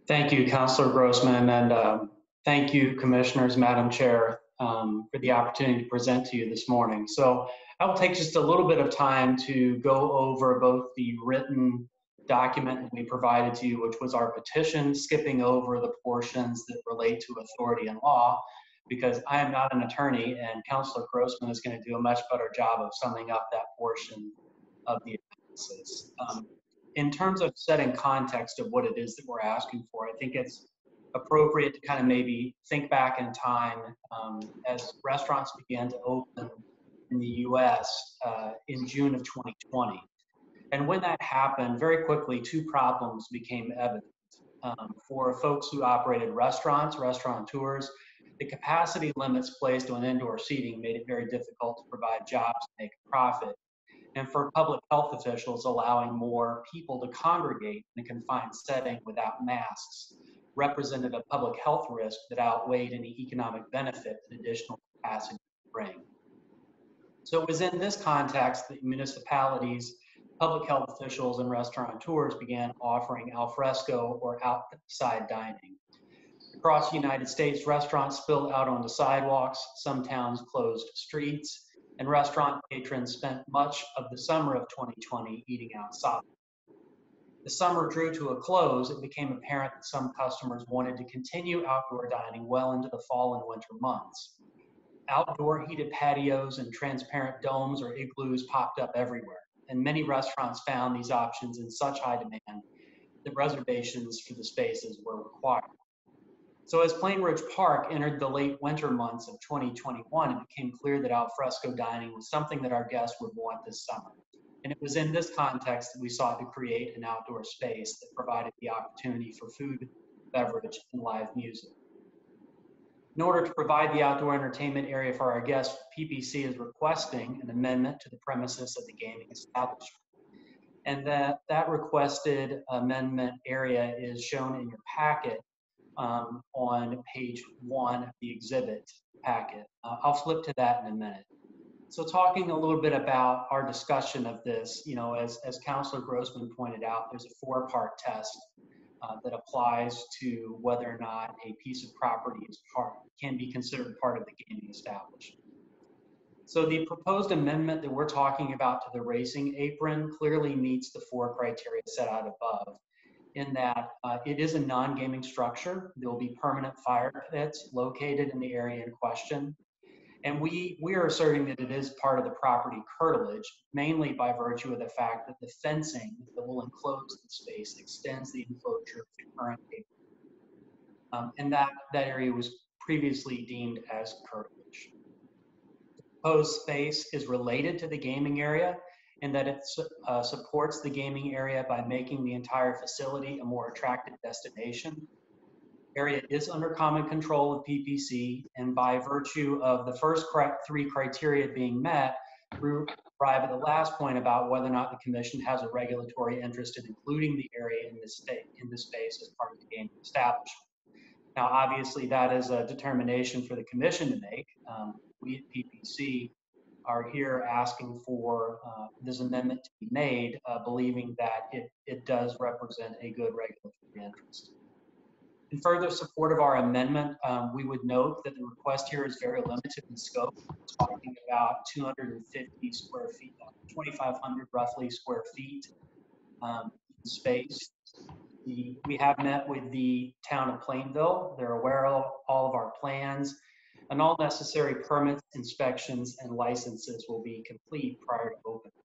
Thank you, Councillor Grossman, and um, thank you, Commissioners, Madam Chair, um, for the opportunity to present to you this morning. So I will take just a little bit of time to go over both the written document that we provided to you, which was our petition, skipping over the portions that relate to authority and law, because I am not an attorney and Councillor Grossman is going to do a much better job of summing up that portion of the analysis. Um, in terms of setting context of what it is that we're asking for, I think it's appropriate to kind of maybe think back in time um, as restaurants began to open in the US uh, in June of 2020. And when that happened, very quickly, two problems became evident. Um, for folks who operated restaurants, restaurateurs, the capacity limits placed on indoor seating made it very difficult to provide jobs and make a profit and for public health officials allowing more people to congregate in a confined setting without masks represented a public health risk that outweighed any economic benefit that additional capacity would bring. So it was in this context that municipalities, public health officials, and restaurateurs began offering alfresco or outside dining. Across the United States, restaurants spilled out onto the sidewalks, some towns closed streets, and restaurant patrons spent much of the summer of 2020 eating outside. The summer drew to a close, it became apparent that some customers wanted to continue outdoor dining well into the fall and winter months. Outdoor heated patios and transparent domes or igloos popped up everywhere, and many restaurants found these options in such high demand that reservations for the spaces were required. So as Plainridge Park entered the late winter months of 2021, it became clear that alfresco dining was something that our guests would want this summer. And it was in this context that we sought to create an outdoor space that provided the opportunity for food, beverage, and live music. In order to provide the outdoor entertainment area for our guests, PPC is requesting an amendment to the premises of the gaming establishment. And that, that requested amendment area is shown in your packet um, on page one of the exhibit packet. Uh, I'll flip to that in a minute. So talking a little bit about our discussion of this, you know, as, as Councillor Grossman pointed out, there's a four-part test uh, that applies to whether or not a piece of property is part, can be considered part of the gaming establishment. So the proposed amendment that we're talking about to the racing apron clearly meets the four criteria set out above in that uh, it is a non-gaming structure. There will be permanent fire pits located in the area in question. And we, we are asserting that it is part of the property curtilage, mainly by virtue of the fact that the fencing that will enclose the space extends the enclosure the current. Um, and that, that area was previously deemed as curtilage. The proposed space is related to the gaming area in that it uh, supports the gaming area by making the entire facility a more attractive destination. Area is under common control of PPC, and by virtue of the first three criteria being met, we arrive at the last point about whether or not the commission has a regulatory interest in including the area in this state in this space as part of the gaming establishment. Now, obviously, that is a determination for the commission to make. Um, we at PPC are here asking for uh, this amendment to be made, uh, believing that it, it does represent a good regulatory interest. In further support of our amendment, um, we would note that the request here is very limited in scope. We're talking about 250 square feet, 2,500 roughly square feet um, space. The, we have met with the town of Plainville. They're aware of all of our plans and all necessary permits, inspections, and licenses will be complete prior to opening.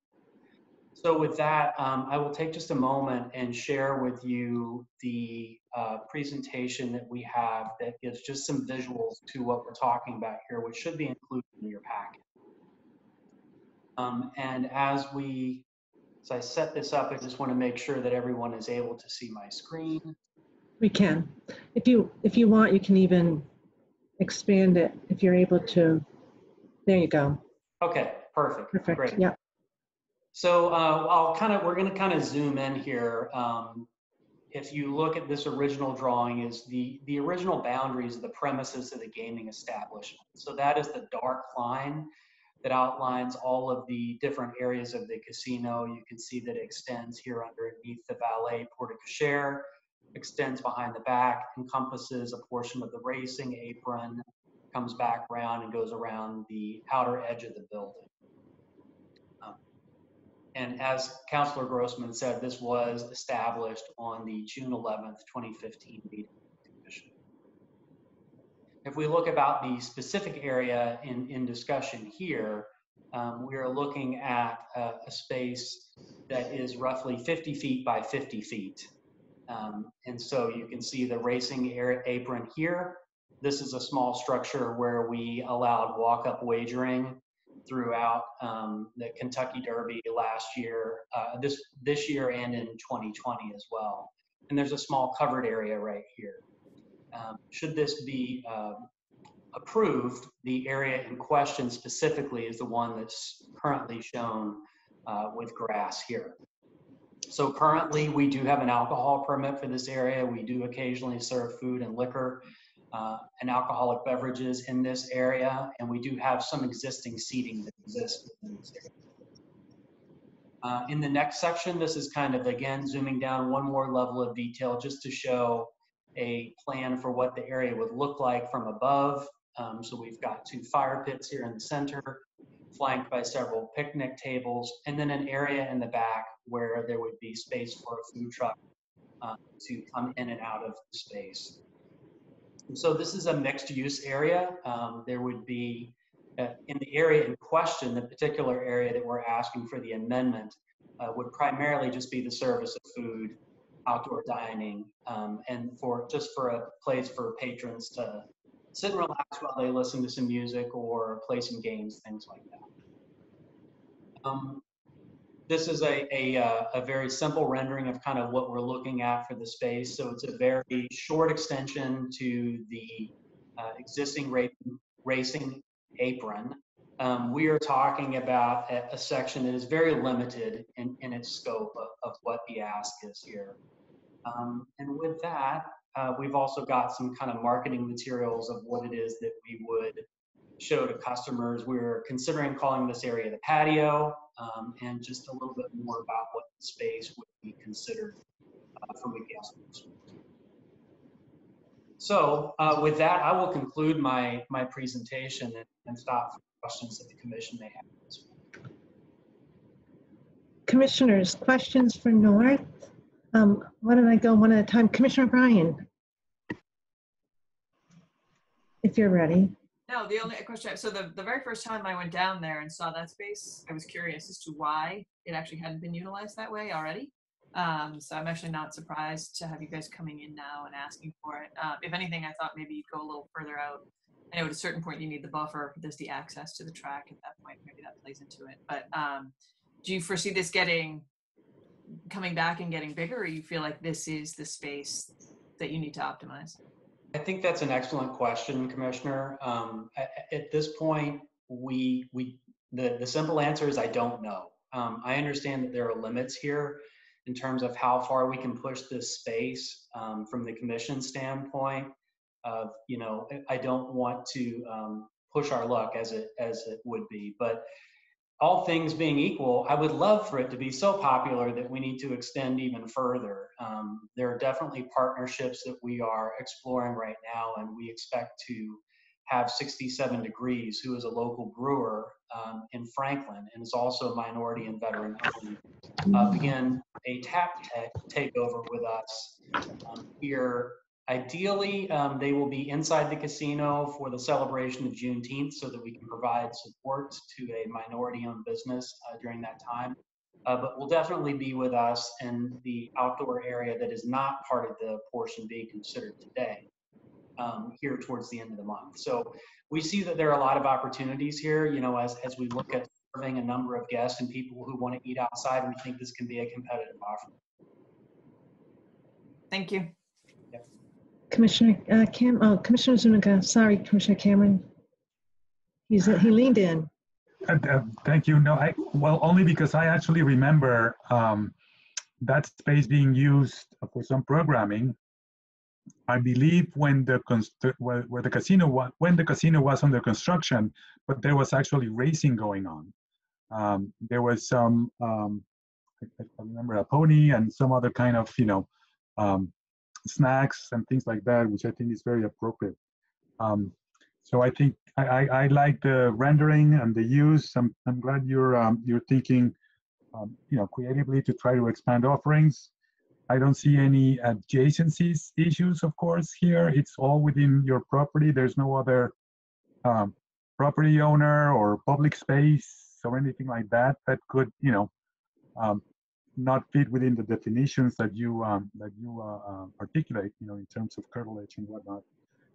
So with that, um, I will take just a moment and share with you the uh, presentation that we have that gives just some visuals to what we're talking about here, which should be included in your packet. Um, and as we, as I set this up, I just want to make sure that everyone is able to see my screen. We can. If you if you want, you can even expand it if you're able to. There you go. Okay, perfect. Perfect. Great. Yeah. So uh, I'll kind of, we're going to kind of zoom in here. Um, if you look at this original drawing is the, the original boundaries of the premises of the gaming establishment. So that is the dark line that outlines all of the different areas of the casino. You can see that it extends here underneath the valet porte cochere extends behind the back, encompasses a portion of the racing apron, comes back around and goes around the outer edge of the building. And as Councilor Grossman said, this was established on the June 11th, 2015 meeting If we look about the specific area in, in discussion here, um, we are looking at a, a space that is roughly 50 feet by 50 feet. Um, and so you can see the racing apron here. This is a small structure where we allowed walk-up wagering throughout um, the Kentucky Derby last year, uh, this this year, and in 2020 as well. And there's a small covered area right here. Um, should this be uh, approved, the area in question specifically is the one that's currently shown uh, with grass here. So currently, we do have an alcohol permit for this area. We do occasionally serve food and liquor uh, and alcoholic beverages in this area, and we do have some existing seating that exists within this area. Uh, in the next section, this is kind of, again, zooming down one more level of detail just to show a plan for what the area would look like from above. Um, so we've got two fire pits here in the center, flanked by several picnic tables, and then an area in the back where there would be space for a food truck uh, to come in and out of the space. So this is a mixed use area. Um, there would be, uh, in the area in question, the particular area that we're asking for the amendment uh, would primarily just be the service of food, outdoor dining, um, and for just for a place for patrons to sit and relax while they listen to some music or play some games, things like that. Um, this is a, a, uh, a, very simple rendering of kind of what we're looking at for the space. So it's a very short extension to the uh, existing racing apron. Um, we are talking about a, a, section that is very limited in, in its scope of, of what the ask is here. Um, and with that, uh, we've also got some kind of marketing materials of what it is that we would show to customers. We're considering calling this area the patio um, and just a little bit more about what space would be considered uh, from a guest perspective. So uh, with that, I will conclude my, my presentation and, and stop for questions that the commission may have. Commissioners, questions for North? Um, why don't I go one at a time? Commissioner O'Brien? If you're ready. No, the only question, so the, the very first time I went down there and saw that space, I was curious as to why it actually hadn't been utilized that way already. Um, so I'm actually not surprised to have you guys coming in now and asking for it. Uh, if anything, I thought maybe you'd go a little further out. I know at a certain point you need the buffer, there's the access to the track at that point, maybe that plays into it. But um, do you foresee this getting, coming back and getting bigger, or you feel like this is the space that you need to optimize? I think that's an excellent question, Commissioner. Um, at, this point, we we the the simple answer is I don't know. Um, I understand that there are limits here in terms of how far we can push this space um, from the commission standpoint. Of you know, I don't want to um, push our luck as it as it would be, but all things being equal, I would love for it to be so popular that we need to extend even further. Um, there are definitely partnerships that we are exploring right now, and we expect to have 67 Degrees, who is a local brewer um, in Franklin and is also a minority and veteran owned, uh, begin a tap takeover with us um, here Ideally, um, they will be inside the casino for the celebration of Juneteenth so that we can provide support to a minority owned business uh, during that time. Uh, but will definitely be with us in the outdoor area that is not part of the portion being considered today um, here towards the end of the month. So we see that there are a lot of opportunities here, you know, as, as we look at serving a number of guests and people who want to eat outside, and we think this can be a competitive offer. Thank you. Commissioner uh, Cam, oh, Commissioner Zuniga, sorry, Commissioner Cameron. He's, uh, he leaned in. Uh, uh, thank you. No, I, well, only because I actually remember um, that space being used for some programming. I believe when the where, where the casino was when the casino was under construction, but there was actually racing going on. Um, there was some um, I, I, remember a pony and some other kind of you know um, snacks and things like that, which I think is very appropriate. Um, so I think I, I, I, like the rendering and the use. I'm, I'm glad you're um, you're thinking, um, you know, creatively to try to expand offerings. I don't see any adjacencies issues, of course, here. It's all within your property. There's no other um, property owner or public space or anything like that that could, you know, um, not fit within the definitions that you um, that you uh, uh, articulate, you know, in terms of curtilage and whatnot.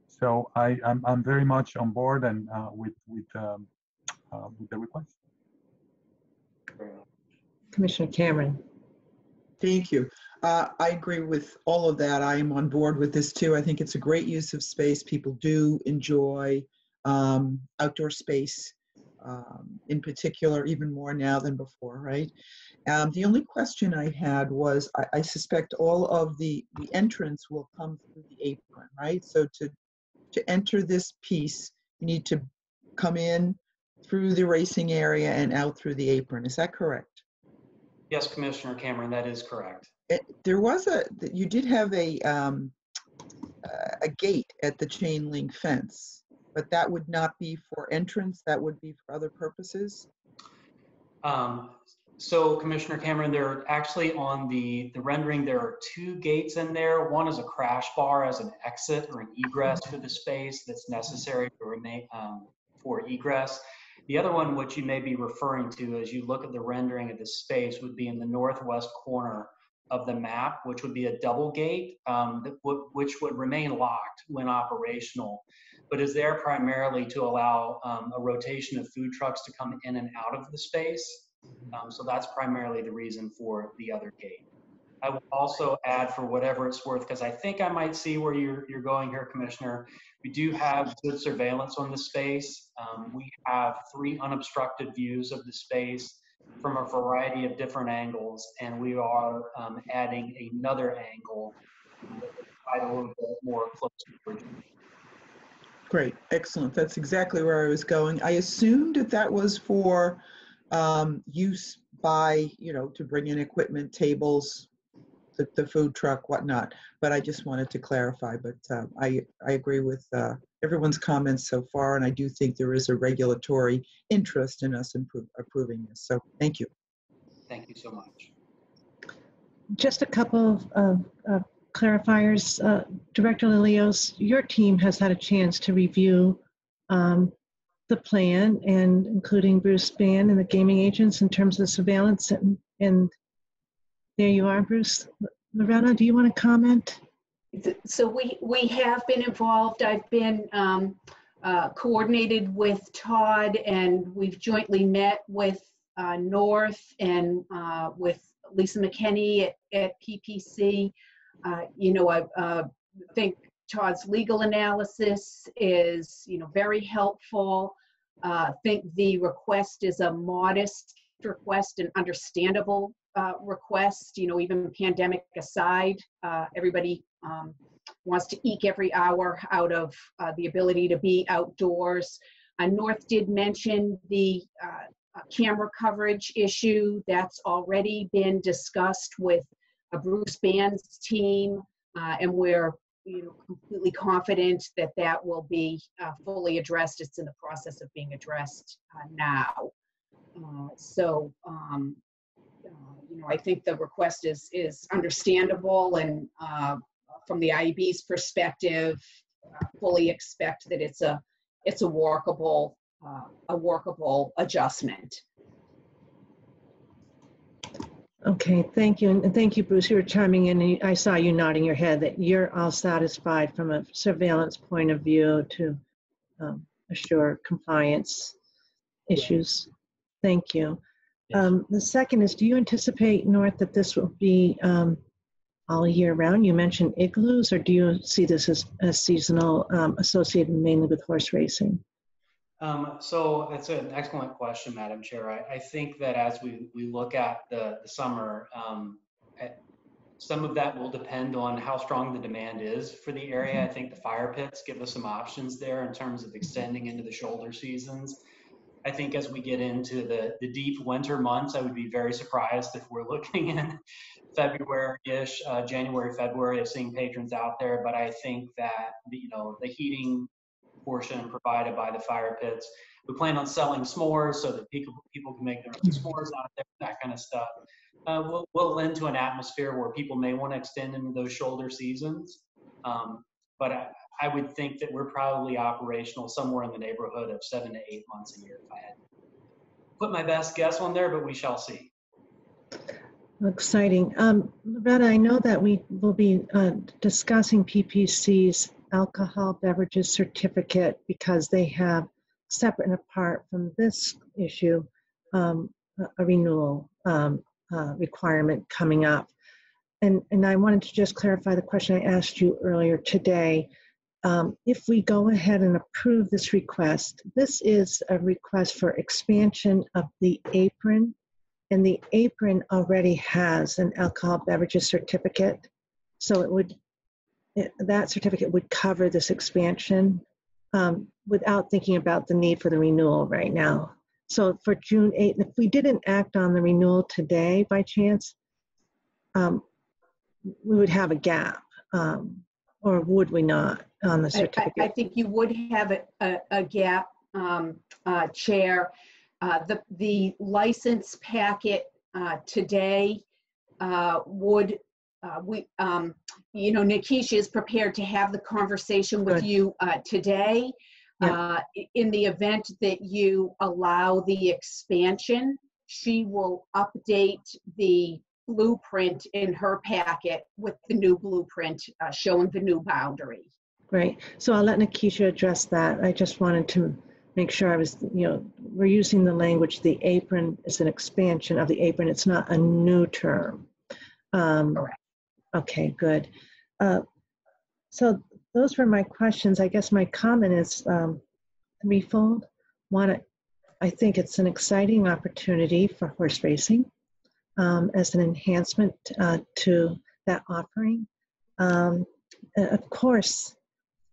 So I, I'm, I'm very much on board and uh, with with um, uh, with the request. Commissioner Cameron. Thank you. Uh, I agree with all of that. I am on board with this too. I think it's a great use of space. People do enjoy um, outdoor space um, in particular, even more now than before, right? Um, the only question I had was, I, I, suspect all of the, the entrance will come through the apron, right? So to, to enter this piece, you need to come in through the racing area and out through the apron. Is that correct? Yes, Commissioner Cameron, that is correct. It, there was a, you did have a, um, a gate at the chain link fence, but that would not be for entrance, that would be for other purposes? Um, so Commissioner Cameron, there are actually on the, the rendering, there are two gates in there. One is a crash bar as an exit or an egress for the space that's necessary to remain um, for egress. The other one, which you may be referring to as you look at the rendering of the space, would be in the northwest corner of the map, which would be a double gate, um, that which would remain locked when operational, but is there primarily to allow um, a rotation of food trucks to come in and out of the space. Um, so that's primarily the reason for the other gate. I will also add for whatever it's worth, because I think I might see where you're, you're going here, Commissioner. We do have good surveillance on the space. Um, we have three unobstructed views of the space from a variety of different angles, and we are um, adding another angle a little bit more close to Great, excellent. That's exactly where I was going. I assumed that that was for um, use by, you know, to bring in equipment, tables, the, the food truck, whatnot. But I just wanted to clarify, but uh, I, I agree with uh, everyone's comments so far, and I do think there is a regulatory interest in us improve, approving this. So thank you. Thank you so much. Just a couple of uh, uh, clarifiers. Uh, Director Lillios, your team has had a chance to review um, the plan and including Bruce Band and the gaming agents in terms of surveillance. And, and there you are, Bruce. Loretta, do you want to comment? So we, we have been involved. I've been um, uh, coordinated with Todd and we've jointly met with uh, North and uh, with Lisa McKenney at, at PPC. Uh, you know, I uh, think Todd's legal analysis is, you know, very helpful. Uh, think the request is a modest request and understandable uh, request, you know, even pandemic aside, uh, everybody um, wants to eke every hour out of uh, the ability to be outdoors. Uh, North did mention the uh, camera coverage issue that's already been discussed with a Bruce Band's team, uh, and we're you know completely confident that that will be fully addressed. It's in the process of being addressed now. so um, you know, I think the request is is understandable, and uh, from the IEB's perspective, uh, fully expect that it's a it's a workable uh, a workable adjustment. Okay, thank you, and thank you, Bruce. You were chiming in, and I saw you nodding your head that you're all satisfied from a surveillance point of view to um, assure compliance issues. Thank you. Um, the second is, do you anticipate, North, that this will be um, all year round? You mentioned igloos, or do you see this as, as seasonal, um, associated mainly with horse racing? Um, so that's an excellent question, Madam Chair. I, I, think that as we, we look at the, the summer, um, some of that will depend on how strong the demand is for the area. Mm-hmm. I think the fire pits give us some options there in terms of extending into the shoulder seasons. I think as we get into the, the deep winter months, I would be very surprised if we're looking in February-ish, uh, January, February of seeing patrons out there. But I think that you know the heating portion provided by the fire pits. We plan on selling s'mores so that people people can make their own s'mores out there, that kind of stuff. Uh, will we'll lend to an atmosphere where people may want to extend into those shoulder seasons. Um, but I, I would think that we're probably operational somewhere in the neighborhood of seven to eight months a year if I had put my best guess on there, but we shall see. Exciting. Um, Loretta, I know that we will be uh, discussing PPC's alcohol beverages certificate because they have separate and apart from this issue um, a renewal um, uh, requirement coming up. And, and I wanted to just clarify the question I asked you earlier today um, if we go ahead and approve this request, this is a request for expansion of the apron, and the apron already has an alcohol beverages certificate. So it would, it, that certificate would cover this expansion um, without thinking about the need for the renewal right now. So for June 8th, if we didn't act on the renewal today by chance, um, we would have a gap, um, or would we not? on the certificate. I, I think you would have a, a, a gap, um, uh, Chair. Uh, the, the license packet, uh, today, uh, would, uh, we, um, you know, Nakisha is prepared to have the conversation with Good. you, uh, today. Yeah. Uh, in the event that you allow the expansion, she will update the blueprint in her packet with the new blueprint, uh, showing the new boundary. Great. So I'll let Nakisha address that. I just wanted to make sure I was, you know, we're using the language, the apron is an expansion of the apron. It's not a new term. Um, Correct. Okay, good. Uh, so those were my questions. I guess my comment is um, threefold. One, I think it's an exciting opportunity for horse racing um, as an enhancement uh, to that offering. Um, of course,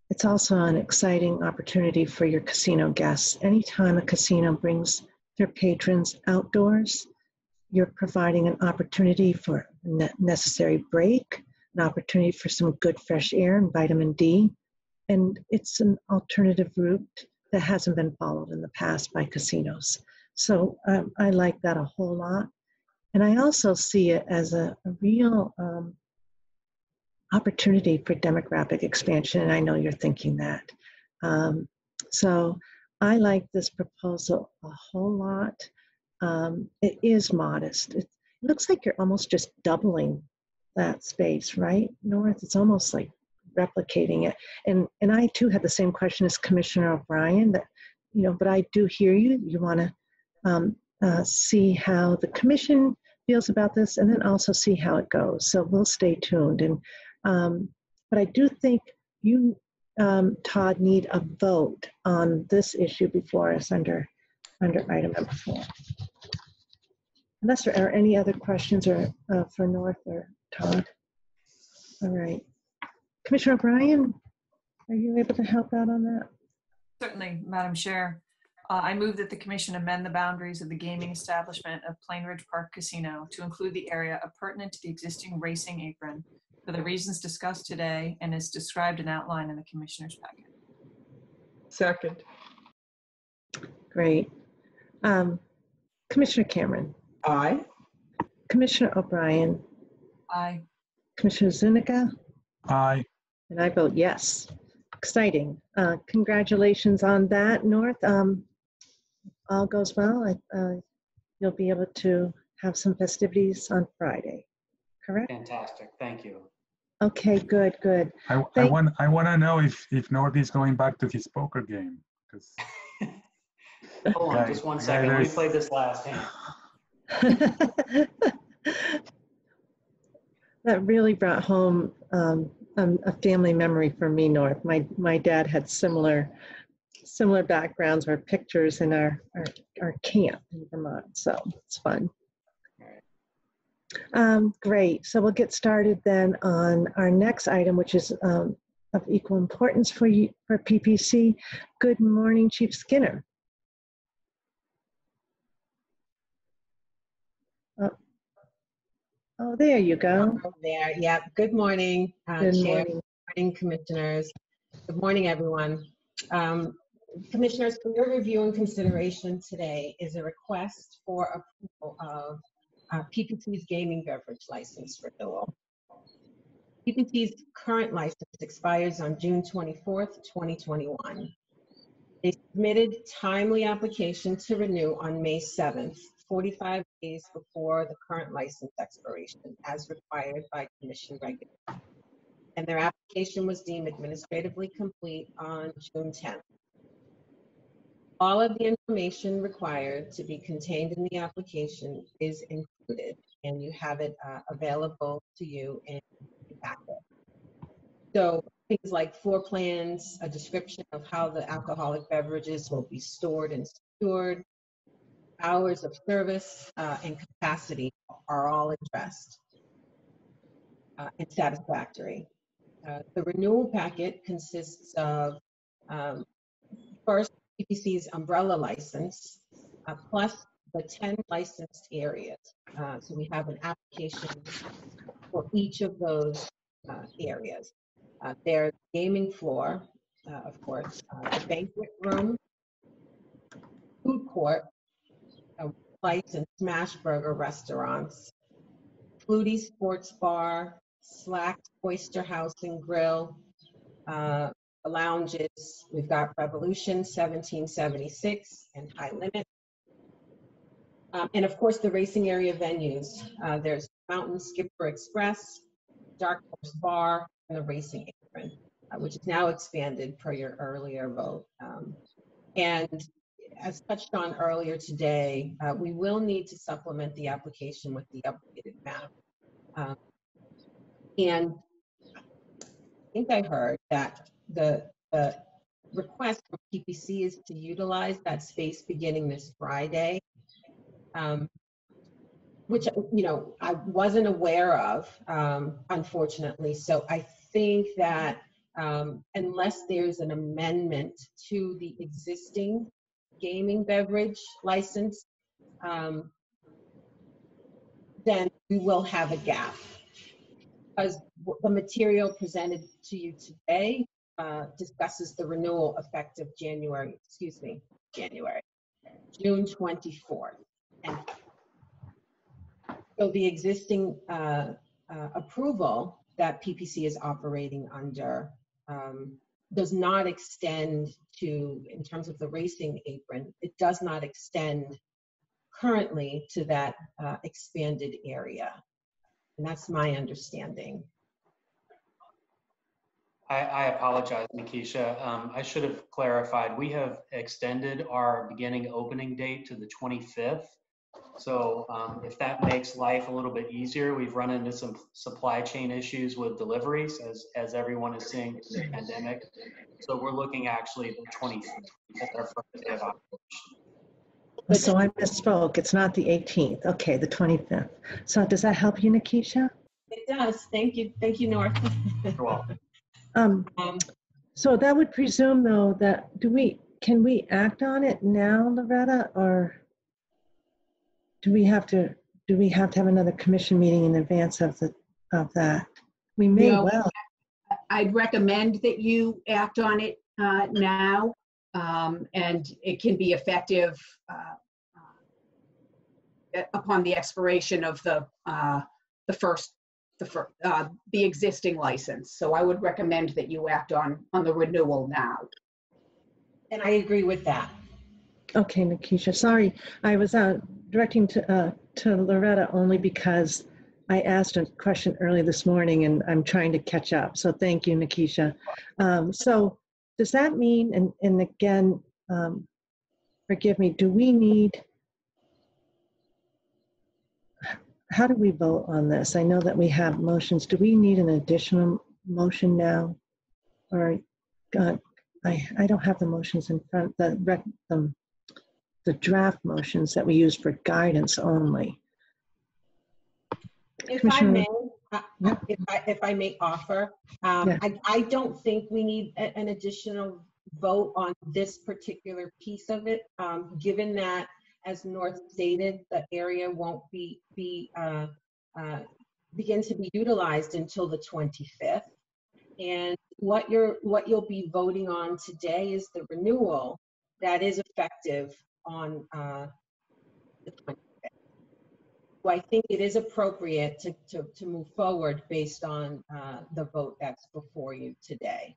it's also an exciting opportunity for your casino guests. Anytime a casino brings their patrons outdoors, you're providing an opportunity for necessary break, an opportunity for some good fresh air and vitamin D, and it's an alternative route that hasn't been followed in the past by casinos. So um, I like that a whole lot. And I also see it as a, a real um, opportunity for demographic expansion. And I know you're thinking that. Um, so I like this proposal a whole lot. Um, it is modest. It looks like you're almost just doubling that space, right, North? It's almost like replicating it. And and I too had the same question as Commissioner O'Brien that, you know, but I do hear you. You want to um, uh, see how the commission feels about this, and then also see how it goes. So we'll stay tuned. And um, but I do think you, um, Todd, need a vote on this issue before us under under item number four. Unless there are any other questions or uh, for North or Todd. All right. Commissioner O'Brien, are you able to help out on that? Certainly, Madam Chair. Uh, I move that the commission amend the boundaries of the gaming establishment of Plainridge Park Casino to include the area appurtenant to the existing racing apron for the reasons discussed today and is described and outlined in the commissioner's packet. Second. Great. Um, Commissioner Cameron, Aye. Commissioner O'Brien, Aye. Commissioner Zuniga, Aye. and I vote yes. Exciting. Uh, congratulations on that, North. Um, all goes well. I, uh, you'll be able to have some festivities on Friday, correct? Fantastic, thank you. Okay, good, good. I, I Thank- want I want to know if if North is going back to his poker game because Hold on, Right. just one Yeah, second, let me there's- play this last hand. that really brought home um, a family memory for me, North. My my dad had similar similar backgrounds or pictures in our, our our camp in Vermont, so it's fun. Um, great. So we'll get started then on our next item, which is um, of equal importance for you for PPC. Good morning, Chief Skinner. Oh, oh there you go. There, yep. Good morning, uh, Good Chair. morning. Good morning, Commissioners. Good morning, everyone. Um, Commissioners, for your review and consideration today is a request for approval of uh, PPC's gaming beverage license renewal. PPC's current license expires on June 24th, 2021. They submitted timely application to renew on May 7th, 45 days before the current license expiration, as required by commission regulations. And their application was deemed administratively complete on June 10th. All of the information required to be contained in the application is included, and you have it uh, available to you in the packet. So things like floor plans, a description of how the alcoholic beverages will be stored and secured, hours of service uh, and capacity are all addressed uh, and satisfactory. Uh, The renewal packet consists of, um, first, PPC's umbrella license, uh, plus the 10 licensed areas. Uh, So we have an application for each of those uh, areas. Uh, There's gaming floor, of course, the banquet room, food court, a and smash burger restaurants, Flutie Sports Bar, Slack Oyster House and Grill, uh, lounges. We've got Revolution 1776 and High Limit. Um, and of course, the racing area venues. Uh, there's Mountain Skipper Express, Dark Horse Bar, and the Racing Apron, uh, which is now expanded per your earlier vote. Um, and as touched on earlier today, uh, we will need to supplement the application with the updated map. Um, And I think I heard that the, the request from PPC is to utilize that space beginning this Friday. um, Which, you know, I wasn't aware of, um, unfortunately. So I think that um, unless there's an amendment to the existing gaming beverage license, um, then we will have a gap. Because the material presented to you today uh, discusses the renewal effective January, excuse me, January, June 24th. And so the existing uh, uh, approval that PPC is operating under um, does not extend to, in terms of the racing apron, it does not extend currently to that uh, expanded area. And that's my understanding. I, I apologize, Nakisha. Um, I should have clarified. We have extended our beginning opening date to the 25th. So um, if that makes life a little bit easier, we've run into some supply chain issues with deliveries as, as everyone is seeing the pandemic. So we're looking actually the 25th as our first day of operation. So I misspoke. It's not the 18th. Okay, the 25th. So does that help you, Nakisha? It does. Thank you. Thank you, North. You're welcome. Um, Um, so that would presume though that, do we, can we act on it now, Loretta, or do we have to, do we have to have another commission meeting in advance of the, of that? We may No. well. I'd recommend that you act on it uh, now, um, and it can be effective uh, uh, upon the expiration of the, uh, the first, the fir, uh, the existing license. So I would recommend that you act on, on the renewal now. And I agree with that. Okay, Nakisha, sorry, I was uh, directing to, uh, to Loretta only because I asked a question early this morning and I'm trying to catch up. So thank you, Nakisha. Um, so does that mean, and, and again, um, forgive me, do we need, how do we vote on this? I know that we have motions. Do we need an additional motion now? Or, God, I, I don't have the motions in front, the, rec- the draft motions that we use for guidance only. If I may, uh, Yeah. if I, if I may offer, um, Yeah. I, I don't think we need a- an additional vote on this particular piece of it, um, given that, as North stated, the area won't be, be, uh, uh, begin to be utilized until the 25th. And what you're, what you'll be voting on today is the renewal that is effective on, uh, the 25th. So I think it is appropriate to, to, to move forward based on uh, the vote that's before you today.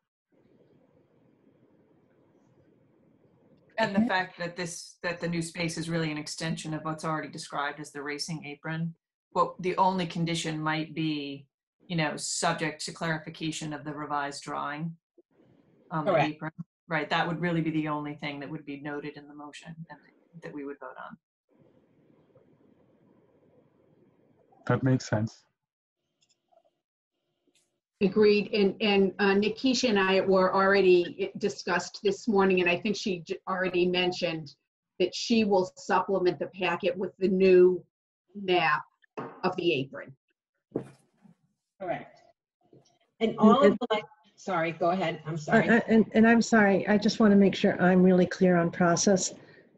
And the fact that this, that the new space is really an extension of what's already described as the racing apron. Well, the only condition might be, you know, subject to clarification of the revised drawing. on the Correct. apron. Right, that would really be the only thing that would be noted in the motion and that we would vote on. That makes sense. Agreed, and, and uh, Nakisha and I were already discussed this morning, and I think she already mentioned that she will supplement the packet with the new map of the apron. Correct. And all of the, sorry, go ahead, I'm sorry. I- And, and I'm sorry, I just want to make sure I'm really clear on process.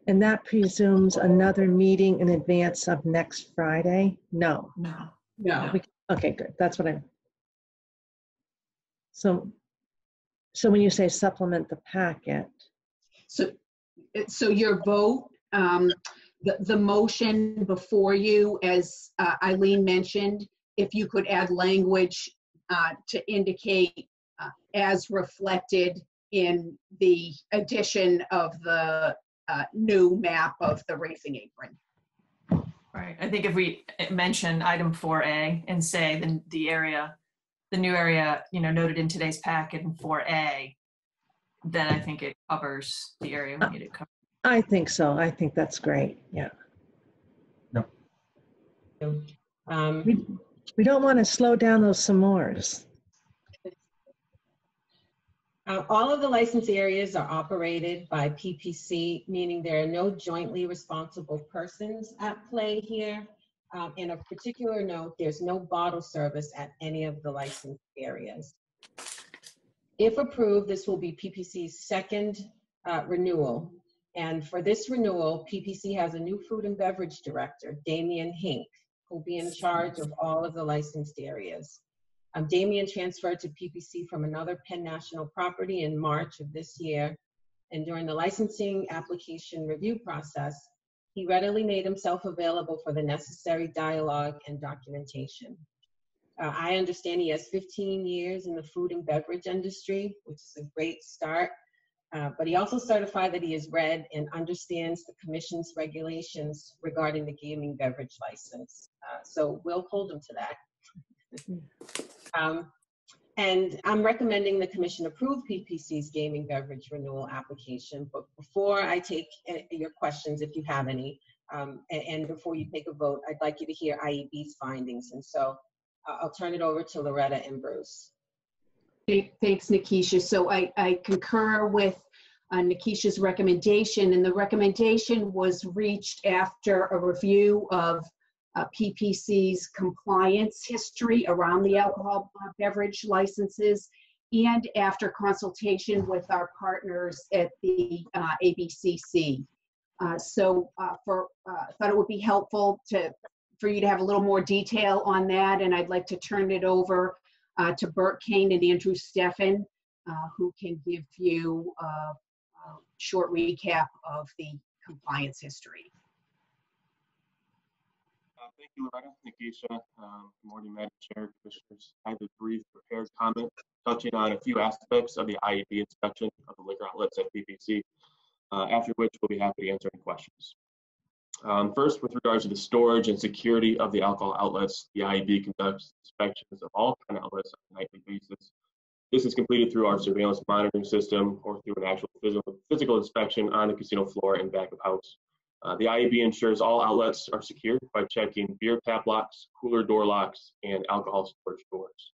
And that presumes another meeting in advance of next Friday? No. No. No. We- Okay, good, that's what I. So, so when you say supplement the packet, So, so your vote, um, the, the motion before you, as uh, Eileen mentioned, if you could add language uh, to indicate uh, as reflected in the addition of the uh, new map of the racing apron. Right, I think if we mention item 4A and say the, the area, the new area, you know, noted in today's packet in 4A, then I think it covers the area we need to cover. I think so, I think that's great, yeah. Um, We, we don't want to slow down those s'mores. Uh, All of the license areas are operated by PPC, meaning there are no jointly responsible persons at play here. Um, In a particular note, there's no bottle service at any of the licensed areas. If approved, this will be PPC's second uh, renewal. And for this renewal, PPC has a new food and beverage director, Damian Hink, who'll be in charge of all of the licensed areas. Um, Damien transferred to PPC from another Penn National property in March of this year. And during the licensing application review process, he readily made himself available for the necessary dialogue and documentation. Uh, I understand he has 15 years in the food and beverage industry, which is a great start. Uh, but he also certified that he has read and understands the commission's regulations regarding the gaming beverage license. Uh, so we'll hold him to that. um, and I'm recommending the commission approve PPC's gaming beverage renewal application. But before I take uh, your questions, if you have any, um, and, before you take a vote, I'd like you to hear IEB's findings. And so uh, I'll turn it over to Loretta and Bruce. Thanks, Nakisha. So I, I concur with uh, Nakisha's recommendation, and the recommendation was reached after a review of uh, PPC's compliance history around the alcohol uh, beverage licenses and after consultation with our partners at the uh, ABCC. Uh, so uh, for uh, thought it would be helpful to for you to have a little more detail on that, and I'd like to turn it over to Burke Cain and Andrew Steffen, who can give you a short recap of the compliance history. Loretta. Nakisha. Um, good morning, Madam Chair, Commissioners. I have a brief prepared comment touching on a few aspects of the IEB inspection of the liquor outlets at PPC, uh, after which we'll be happy to answer any questions. Um, first, with regards to the storage and security of the alcohol outlets, the IEB conducts inspections of all kind of outlets on a nightly basis. This is completed through our surveillance monitoring system or through an actual physical, physical inspection on the casino floor and back of house. Uh, the IEB ensures all outlets are secured by checking beer tap locks, cooler door locks, and alcohol storage doors.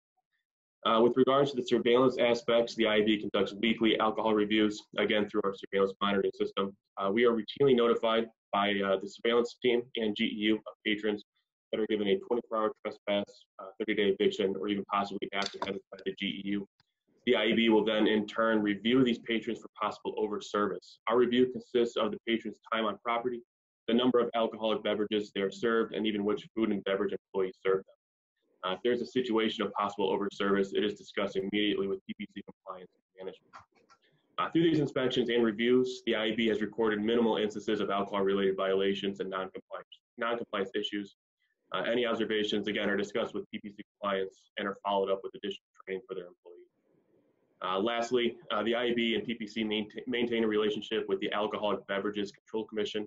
Uh, with regards to the surveillance aspects, the IEB conducts weekly alcohol reviews, again through our surveillance monitoring system. Uh, we are routinely notified by uh, the surveillance team and GEU of patrons that are given a 24-hour trespass, 30-day uh, eviction, or even possibly apprehended by the GEU the IEB will then in turn review these patrons for possible overservice. Our review consists of the patron's time on property, the number of alcoholic beverages they are served, and even which food and beverage employees serve them. Uh, if there's a situation of possible overservice, it is discussed immediately with PPC compliance management. Uh, through these inspections and reviews, the IEB has recorded minimal instances of alcohol-related violations and non-compliance, non-compliance issues. Uh, any observations, again, are discussed with PPC compliance and are followed up with additional training for their employees. Uh, lastly, uh, the IEB and PPC maintain, maintain a relationship with the Alcoholic Beverages Control Commission.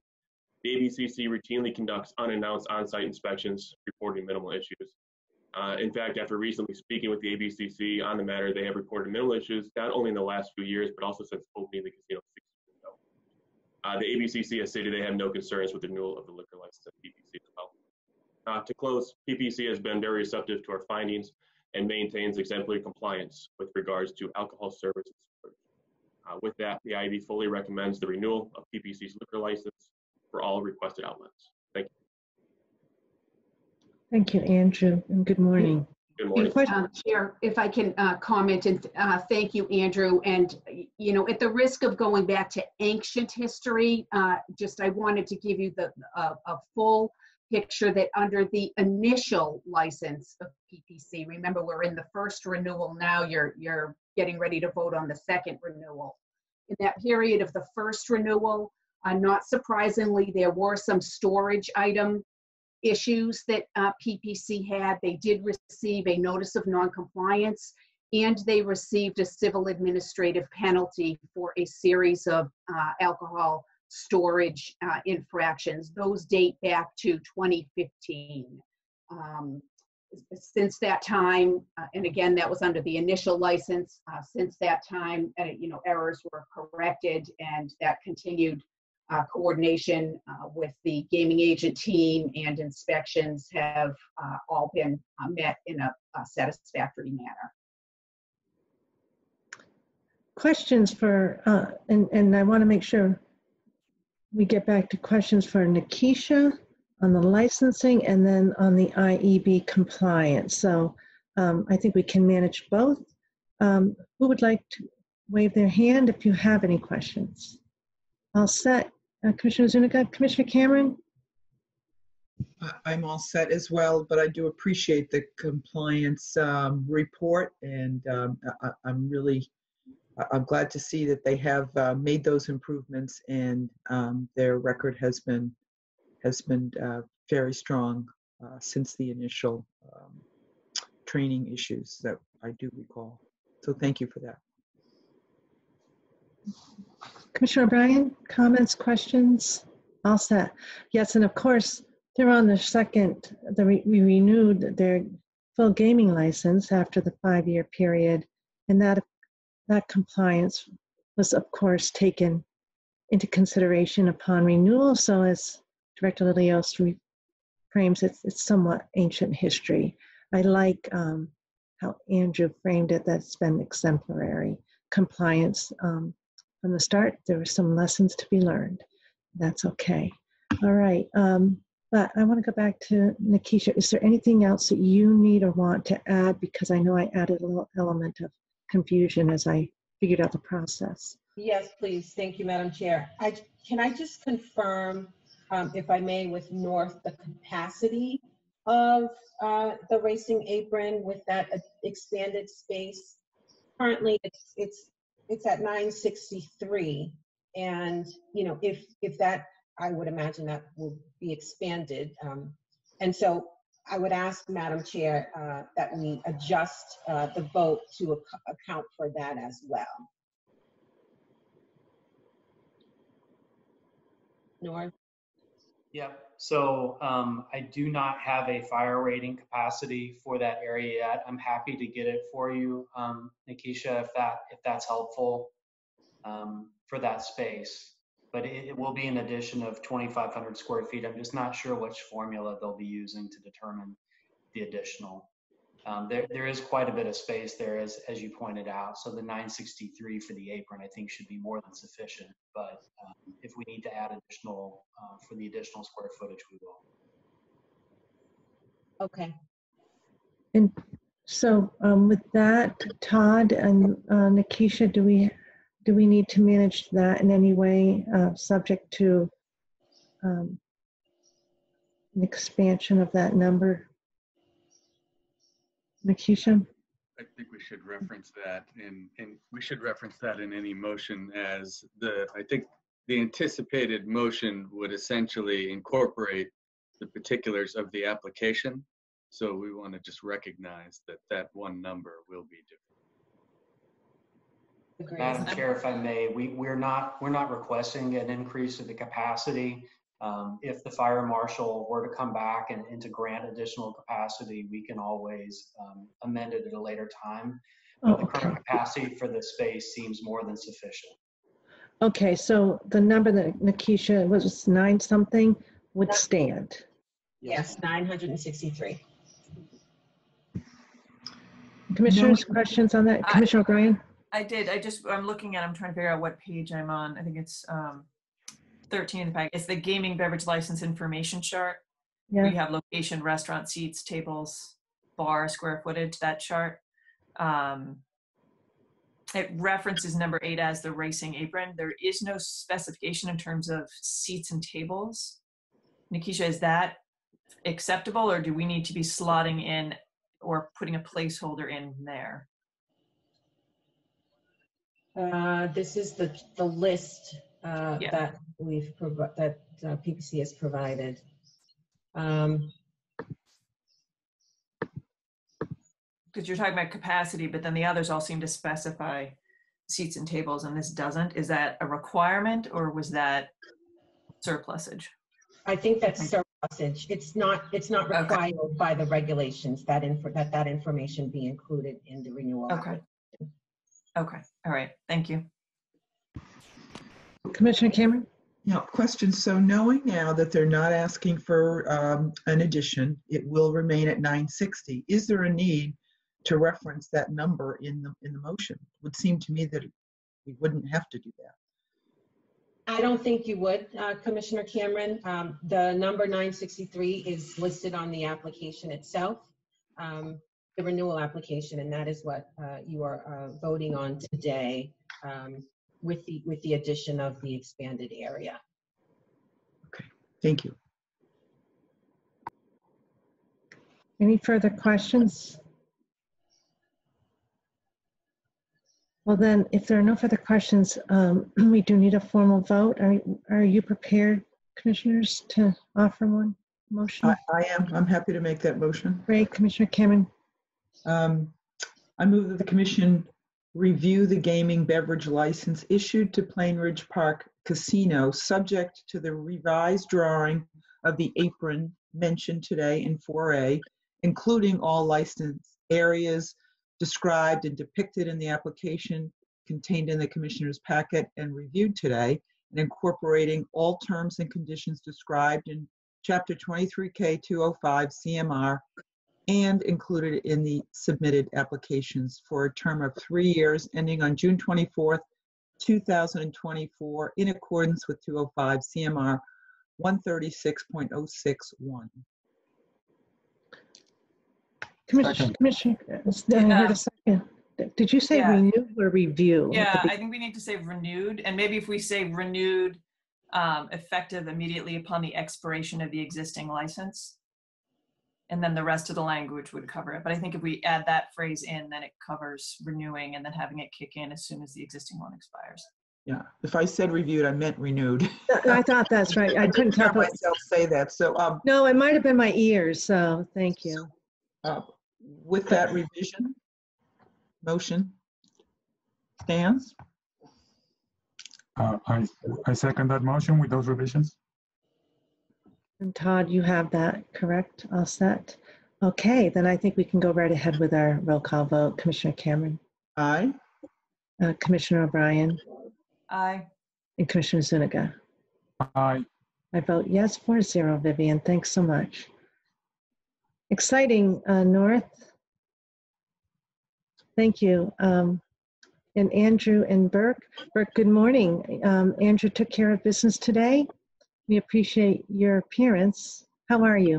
The ABCC routinely conducts unannounced on-site inspections, reporting minimal issues. Uh, in fact, after recently speaking with the ABCC on the matter, they have reported minimal issues, not only in the last few years, but also since opening the casino six years ago. Uh, the ABCC has stated they have no concerns with the renewal of the liquor license at PPC as well. Uh, to close, PPC has been very receptive to our findings and maintains exemplary compliance with regards to alcohol services. Uh, with that, the IEB fully recommends the renewal of PPC's liquor license for all requested outlets. Thank you. Thank you, Andrew, and good morning. Good morning. Um, Chair, if I can uh, comment and uh, thank you, Andrew. And, you know, at the risk of going back to ancient history, uh, just I wanted to give you the uh, a full picture that under the initial license of PPC, remember we're in the first renewal now, you're, you're getting ready to vote on the second renewal. In that period of the first renewal, uh, not surprisingly, there were some storage item issues that uh, PPC had. They did receive a notice of noncompliance and they received a civil administrative penalty for a series of uh, alcohol storage uh, infractions. Those date back to 2015. Um, since that time, uh, and again, that was under the initial license. Uh, since that time, uh, you know, errors were corrected, and that continued uh, coordination uh, with the gaming agent team and inspections have all been met in a, a satisfactory manner questions for, uh, and, and I want to make sure we get back to questions for Nakisha on the licensing and then on the IEB compliance. So um, I think we can manage both. Um, who would like to wave their hand if you have any questions? I'll set uh, Commissioner Zuniga, Commissioner Cameron? I'm all set as well, but I do appreciate the compliance um, report, and um, I- I'm really, I'm glad to see that they have uh, made those improvements, and um, their record has been, has been uh, very strong uh, since the initial um, training issues that I do recall. So thank you for that. Commissioner O'Brien, comments, questions? All set. Yes, and of course, they're on the second, the, re- we renewed their full gaming license after the five-year period. And that, that compliance was of course taken into consideration upon renewal. So as Director Lillios frames it, it's somewhat ancient history. I like um, how Andrew framed it, that's been exemplary compliance. Um, from the start, there were some lessons to be learned. That's okay. All right. Um, but I want to go back to Nakisha. Is there anything else that you need or want to add? Because I know I added a little element of confusion as I figured out the process. Yes, please. Thank you, Madam Chair. I, can I just confirm, um, if I may, with North, the capacity of, uh, the racing apron with that expanded space? Currently, it's, it's, it's at nine sixty-three. And, you know, if, if that, I would imagine that will be expanded. Um, and so I would ask, Madam Chair, uh, that we adjust, uh, the vote to ac- account for that as well. North? Yep. So um, I do not have a fire rating capacity for that area yet. I'm happy to get it for you, um, Nakisha, if that if that's helpful um, for that space. But it, it will be an addition of 2,500 square feet. I'm just not sure which formula they'll be using to determine the additional. Um, there, there is quite a bit of space there, as, as you pointed out. So the 963 for the apron, I think, should be more than sufficient. But um, if we need to add additional uh, for the additional square footage, we will. Okay. And so um, with that, Todd and uh, Nakisha, do we, do we need to manage that in any way, uh, subject to um, an expansion of that number? Nakisha? I think we should reference that in, in, we should reference that in any motion as the, I think the anticipated motion would essentially incorporate the particulars of the application. So we want to just recognize that that one number will be different. Madam Chair, if I may, we, we're not, we're not requesting an increase of the capacity. Um, If the fire marshal were to come back and, and to grant additional capacity, we can always um, amend it at a later time. Oh, But the current capacity for this space seems more than sufficient. Okay, so the number that Nakisha was nine something would stand. Yes, 963. Commissioners, questions on that? I- Commissioner O'Brien? I did. I just, I'm looking at, I'm trying to figure out what page I'm on. I think it's um, 13 in the pack. It's the gaming beverage license information chart. Yeah. We have location, restaurant seats, tables, bar, square footage, that chart. Um, it references number eight as the racing apron. There is no specification in terms of seats and tables. Nakisha, is that acceptable or do we need to be slotting in or putting a placeholder in there? Uh, This is the, the list uh, Yeah. that we've, provi- that uh, PPC has provided. Um, because you're talking about capacity, but then the others all seem to specify seats and tables, and this doesn't. Is that a requirement, or was that surplusage? I think that's surplusage. It's not, it's not required by the regulations that info, that that information be included in the renewal. Okay. Okay, all right, thank you. Commissioner Cameron? Now, question, so knowing now that they're not asking for um, an addition, it will remain at 960. Is there a need to reference that number in the, in the motion? Would seem to me that we wouldn't have to do that. I don't think you would, uh, Commissioner Cameron. Um, The number 963 is listed on the application itself, um, the renewal application, and that is what uh, you are uh, voting on today um, with the, with the addition of the expanded area. Okay, thank you. Any further questions? Well then, if there are no further questions, um, we do need a formal vote. Are, are you prepared, commissioners, to offer one motion? I, I am, I'm happy to make that motion. Great, Commissioner Cameron. Um, I move that the commission review the gaming beverage license issued to Plainridge Park Casino, subject to the revised drawing of the apron mentioned today in 4A, including all licensed areas described and depicted in the application contained in the commissioner's packet and reviewed today, and incorporating all terms and conditions described in Chapter 23K 205 CMR and included in the submitted applications for a term of three years ending on June 24th, 2024, in accordance with 205 CMR 136.061. Commissioner, Second. Commissioner, uh, I heard a second. Did you say Yeah. renew or review? at Yeah, be- I think we need to say renewed, and maybe if we say renewed, um, effective immediately upon the expiration of the existing license. And then the rest of the language would cover it. But I think if we add that phrase in, then it covers renewing and then having it kick in as soon as the existing one expires. Yeah, if I said reviewed, I meant renewed. I thought that's right. I couldn't didn't hear tell. myself say that. So um, No, it might have been my ears, so thank you. uh, with that revision, motion stands. Uh, I, I second that motion with those revisions. And Todd, you have that correct, all set? Okay, then I think we can go right ahead with our roll call vote. Commissioner Cameron, Aye. uh, Commissioner O'Brien, Aye. and Commissioner Zuniga. Aye. I vote yes, four zero, Vivian. Thanks so much. Exciting, uh, North. Thank you. Um, and Andrew and Burke. Burke, good morning. Um, Andrew took care of business today. We appreciate your appearance. How are you?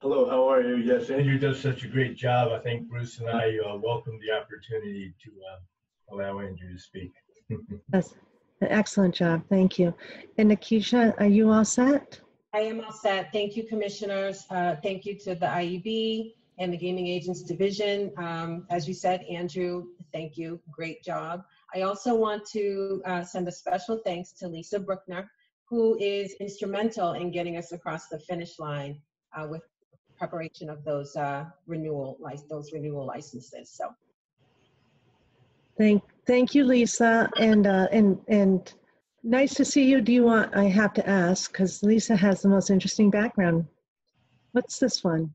Hello, how are you? Yes, Andrew does such a great job. I think Bruce and I uh, welcome the opportunity to uh, allow Andrew to speak. That's an excellent job. Thank you. And Nakisha, are you all set? I am all set. Thank you, commissioners. Uh, Thank you to the IEB and the Gaming Agents Division. Um, As you said, Andrew, thank you. Great job. I also want to uh, send a special thanks to Lisa Bruckner, who is instrumental in getting us across the finish line uh, with preparation of those uh, renewal, lic- those renewal licenses. So Thank, thank you, Lisa. And, uh, and, and nice to see you. Do you want, I have to ask, because Lisa has the most interesting background. What's this one?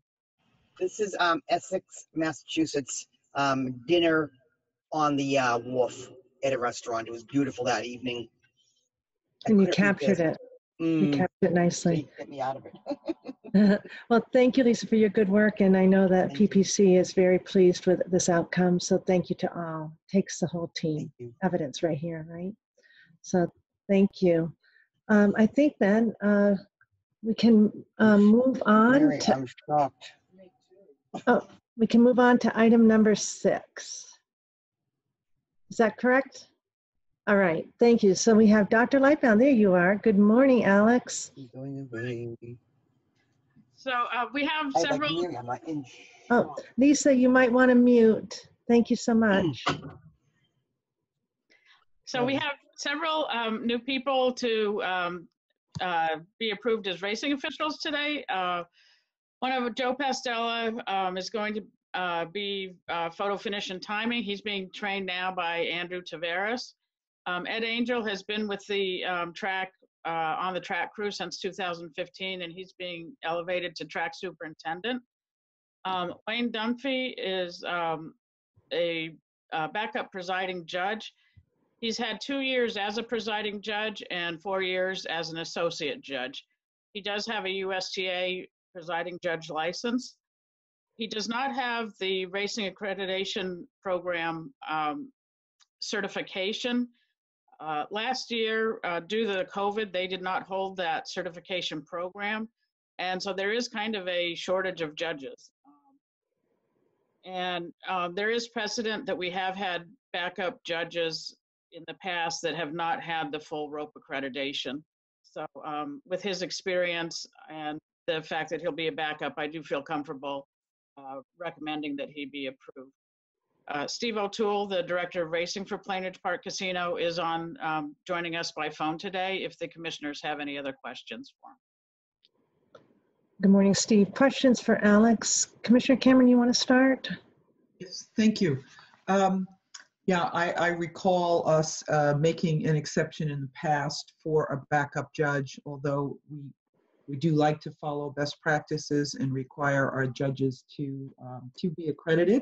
This is um, Essex, Massachusetts. Um, dinner on the uh, wharf at a restaurant. It was beautiful that evening. And you captured it. You Mm, captured it nicely. Get me out of it. Well, thank you, Lisa, for your good work. And I know that PPC is very pleased with this outcome. So thank you to all. Takes the whole team. Evidence right here, right? So thank you. Um, I think then uh, we can um, move on Mary, to. I'm shocked. Oh, we can move on to item number six. Is that correct? All right, thank you. So we have Dr. Lightbown. There you are. Good morning, Alex. Going away. So uh, we have I several, like Oh, Lisa, you might want to mute. Thank you so much. so we have several um, new people to um, uh, be approved as racing officials today. Uh, One of Joe Pastella um, is going to uh, be uh, photo finish and timing. He's being trained now by Andrew Tavares. Um, Ed Angel has been with the um, track, uh, on the track crew since 2015, and he's being elevated to track superintendent. Um, Wayne Dunphy is um, a uh, backup presiding judge. He's had two years as a presiding judge and four years as an associate judge. He does have a USTA presiding judge license. He does not have the racing accreditation program um, certification. Uh, last year, uh, due to the COVID, they did not hold that certification program. And so there is kind of a shortage of judges. And uh, there is precedent that we have had backup judges in the past that have not had the full ROAP accreditation. So um, with his experience and the fact that he'll be a backup, I do feel comfortable uh, recommending that he be approved. Uh, Steve O'Toole, the Director of Racing for Plainridge Park Casino, is on, um, joining us by phone today if the commissioners have any other questions for him. Good morning, Steve. Questions for Alex? Commissioner Cameron, you want to start? Yes, thank you. Um, Yeah, I, I recall us uh, making an exception in the past for a backup judge, although we, we do like to follow best practices and require our judges to, um, to be accredited.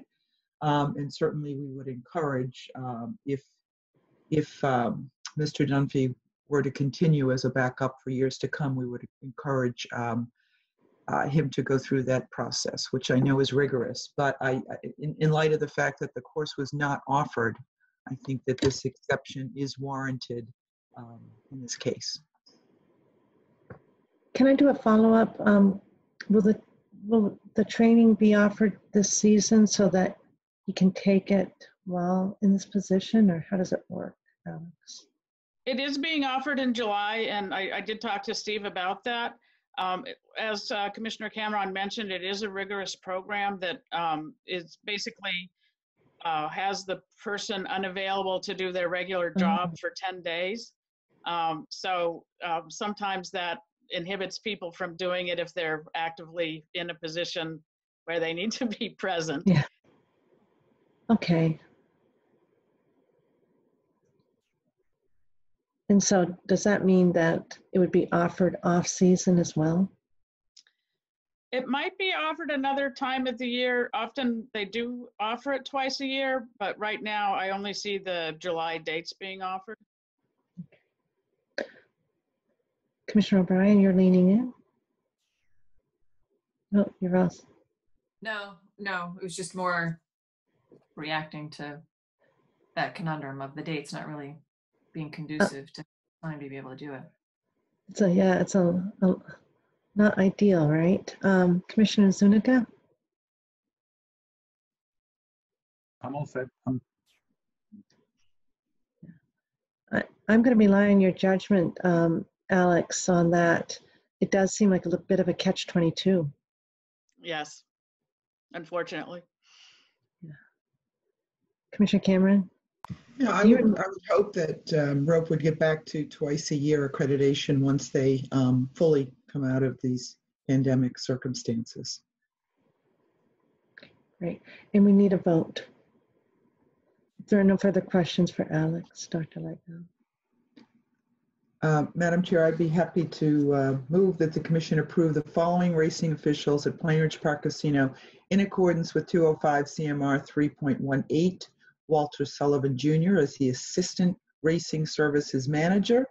Um, And certainly, we would encourage, um, if, if um, Mr. Dunphy were to continue as a backup for years to come, we would encourage um, uh, him to go through that process, which I know is rigorous. But I, in, in light of the fact that the course was not offered, I think that this exception is warranted um, in this case. Can I do a follow-up? Um, Will the, will the training be offered this season so that he can take it while in this position, or how does it work, Alex? It is being offered in July, and I, I did talk to Steve about that. Um, as uh, Commissioner Cameron mentioned, it is a rigorous program that um, is basically uh, has the person unavailable to do their regular job for 10 days. Um, so um, sometimes that inhibits people from doing it if they're actively in a position where they need to be present. Yeah. Okay. And so does that mean that it would be offered off-season as well? It might be offered another time of the year. Often they do offer it twice a year, but right now I only see the July dates being offered. Commissioner O'Brien, you're leaning in? No, you're off. No, no, it was just more reacting to that conundrum of the dates not really being conducive to time to be able to do it. It's a, yeah, it's a, a- not ideal, right? Um, Commissioner Zuniga? I'm all set. I'm I, I'm going to rely on your judgment, um, Alex, on that. It does seem like a little bit of a catch-22. Yes, unfortunately. Commissioner Cameron? Yeah, I would, I would hope that um, ROAP would get back to twice a year accreditation once they um, fully come out of these pandemic circumstances. Great. And we need a vote. If there are no further questions for Alex, Dr. Lightbown. Uh, Madam Chair, I'd be happy to uh, move that the commission approve the following racing officials at Plainridge Park Casino in accordance with 205 CMR 3.18. Walter Sullivan Jr. as the Assistant Racing Services Manager,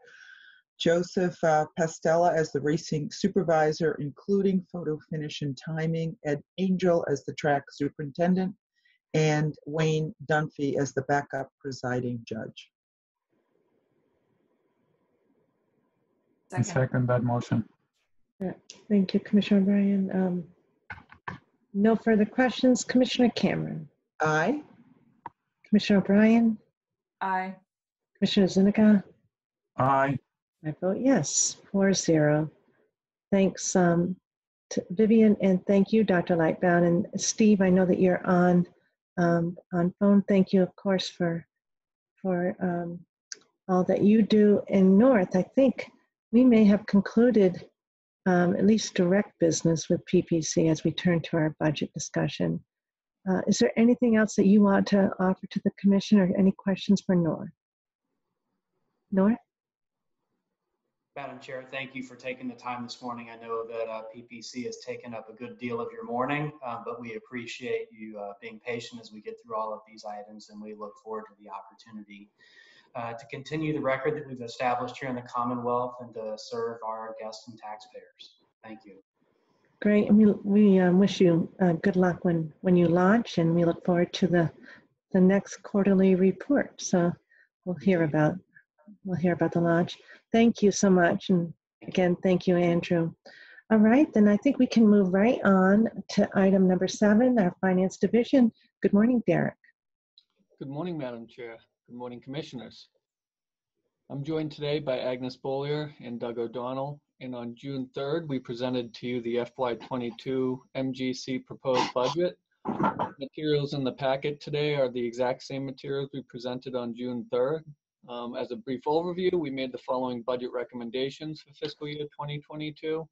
Joseph uh, Pastella as the Racing Supervisor, including photo finish and timing, Ed Angel as the Track Superintendent, and Wayne Dunphy as the backup presiding judge. I second that motion. Yeah, Thank you, Commissioner O'Brien. Um, No further questions. Commissioner Cameron? Aye. Commissioner O'Brien? Aye. Commissioner Zuniga? Aye. I vote yes, four zero. Thanks um, to Vivian, and thank you, Dr. Lightbown. And Steve, I know that you're on, um, on phone. Thank you, of course, for, for um, all that you do in North. I think we may have concluded um, at least direct business with PPC as we turn to our budget discussion. Uh, Is there anything else that you want to offer to the commission or any questions for Nor? Nor? Madam Chair, thank you for taking the time this morning. I know that uh, PPC has taken up a good deal of your morning, uh, but we appreciate you uh, being patient as we get through all of these items, and we look forward to the opportunity uh, to continue the record that we've established here in the Commonwealth and to serve our guests and taxpayers. Thank you. Great, and we, we um, wish you uh, good luck when, when you launch, and we look forward to the, the next quarterly report. So we'll hear about, we'll hear about the launch. Thank you so much, and again, thank you, Andrew. All right, then I think we can move right on to item number seven, our Finance Division. Good morning, Derek. Good morning, Madam Chair. Good morning, Commissioners. I'm joined today by Agnes Beaulieu and Doug O'Donnell, And on June 3rd, we presented to you the FY22 MGC proposed budget. Materials in the packet today are the exact same materials we presented on June 3rd. Um, as a brief overview, we made the following budget recommendations for fiscal year 2022.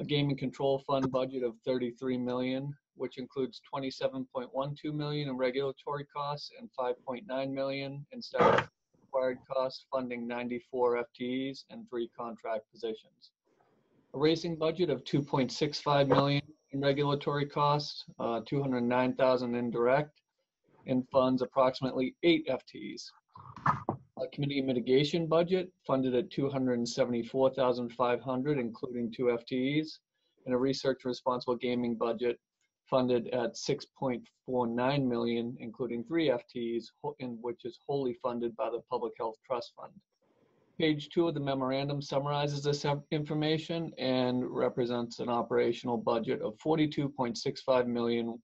A gaming control fund budget of 33 million, which includes 27.12 million in regulatory costs and 5.9 million in staff required costs, funding 94 FTEs and three contract positions. A racing budget of 2.65 million in regulatory costs, uh, 209,000 indirect, and funds approximately eight FTEs. A community mitigation budget funded at 274,500, including two FTEs, and a research responsible gaming budget funded at 6.49 million, including three FTEs, in which is wholly funded by the Public Health Trust Fund. Page two of the memorandum summarizes this information and represents an operational budget of 42.65 million,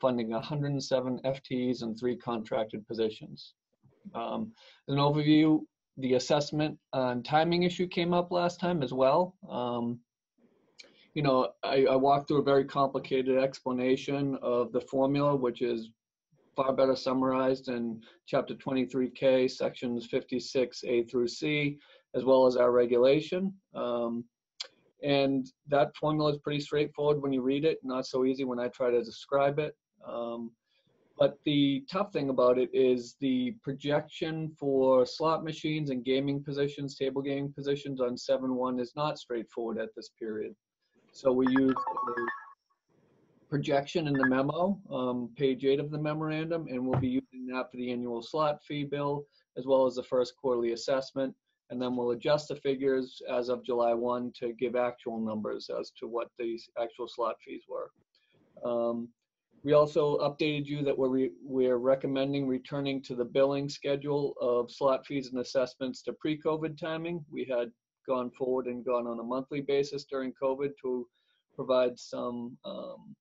funding 107 FTEs and three contracted positions. Um, an overview, the assessment and timing issue came up last time as well. Um, you know, I, I walked through a very complicated explanation of the formula, which is far better summarized in chapter 23K, sections 56A through C, as well as our regulation. Um, and that formula is pretty straightforward when you read it, not so easy when I try to describe it. Um, but the tough thing about it is the projection for slot machines and gaming positions, table gaming positions on 7-1 is not straightforward at this period. So we use a projection in the memo, um, page eight of the memorandum, and we'll be using that for the annual slot fee bill, as well as the first quarterly assessment. And then we'll adjust the figures as of July 1 to give actual numbers as to what these actual slot fees were. Um, we also updated you that we're, re we're recommending returning to the billing schedule of slot fees and assessments to pre-COVID timing. We had gone forward and gone on a monthly basis during COVID to provide some um,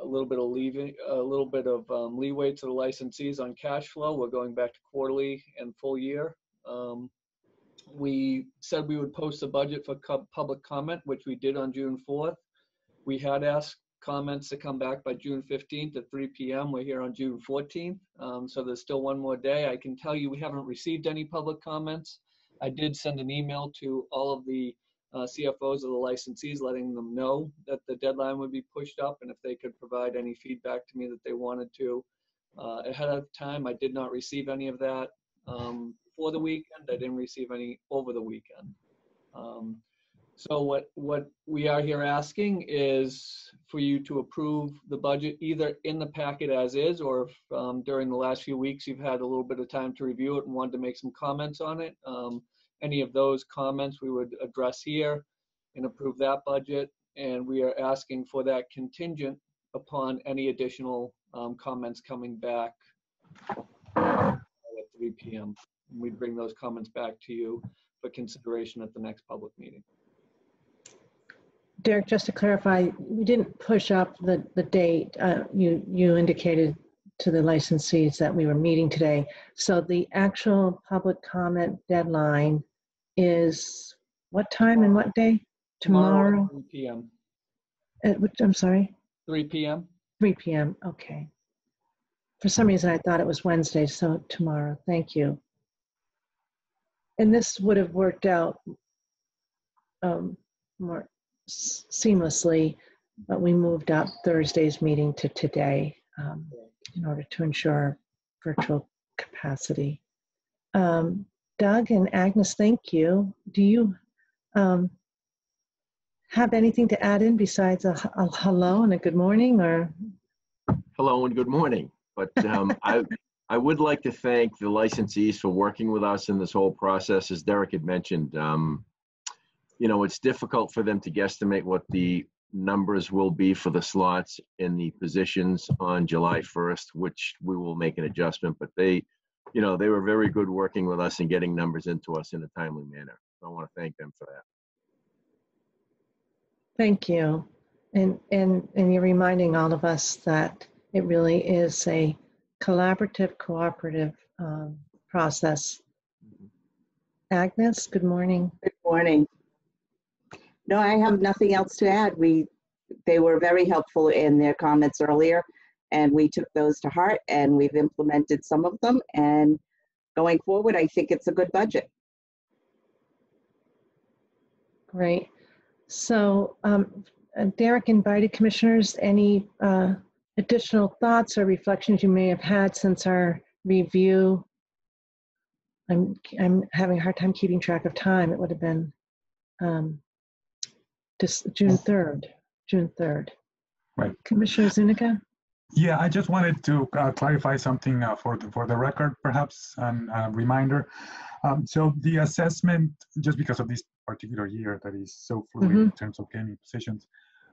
a little bit of leaving, a little bit of um, leeway to the licensees on cash flow. We're going back to quarterly and full year. Um, we said we would post a budget for public comment, which we did on June 4th. We had asked comments to come back by June 15th at 3 p.m. We're here on June 14th, um, so there's still one more day. I can tell you we haven't received any public comments. I did send an email to all of the uh, CFOs of the licensees, letting them know that the deadline would be pushed up and if they could provide any feedback to me that they wanted to uh, ahead of time. I did not receive any of that um, for the weekend. I didn't receive any over the weekend. Um, so what, what we are here asking is for you to approve the budget either in the packet as is, or if um, during the last few weeks you've had a little bit of time to review it and wanted to make some comments on it. Um, any of those comments we would address here and approve that budget. And we are asking for that contingent upon any additional um, comments coming back at 3 p.m. We'd bring those comments back to you for consideration at the next public meeting. Derek, just to clarify, we didn't push up the, the date. Uh, you, you indicated to the licensees that we were meeting today. So the actual public comment deadline is what time and what day? Tomorrow? 3 p.m. At which, I'm sorry? 3 p.m. 3 p.m. Okay. For some reason, I thought it was Wednesday, so tomorrow. Thank you. And this would have worked out um, more seamlessly, but we moved up Thursday's meeting to today um, in order to ensure virtual capacity. Um, Doug and Agnes, thank you. Do you um, have anything to add in besides a, a, hello and a good morning or? Hello and good morning. But um, I, I would like to thank the licensees for working with us in this whole process. As Derek had mentioned, um, you know, it's difficult for them to guesstimate what the numbers will be for the slots in the positions on July 1st, which we will make an adjustment, but they you know, they were very good working with us and getting numbers into us in a timely manner. So I want to thank them for that. Thank you. And, and, and you're reminding all of us that it really is a collaborative, cooperative um, process. Agnes, good morning. Good morning. No, I have nothing else to add. We, they were very helpful in their comments earlier, and we took those to heart, and we've implemented some of them. And going forward, I think it's a good budget. Great. So um, uh, Derek invited commissioners, any uh, additional thoughts or reflections you may have had since our review? I'm, I'm having a hard time keeping track of time. It would have been um, just June 3rd, June 3rd. Right. Commissioner Zuniga? Yeah, I just wanted to uh, clarify something uh, for the for the record, perhaps, and a reminder. Um, so the assessment, just because of this particular year that is so fluid in Mhm. terms of gaming positions,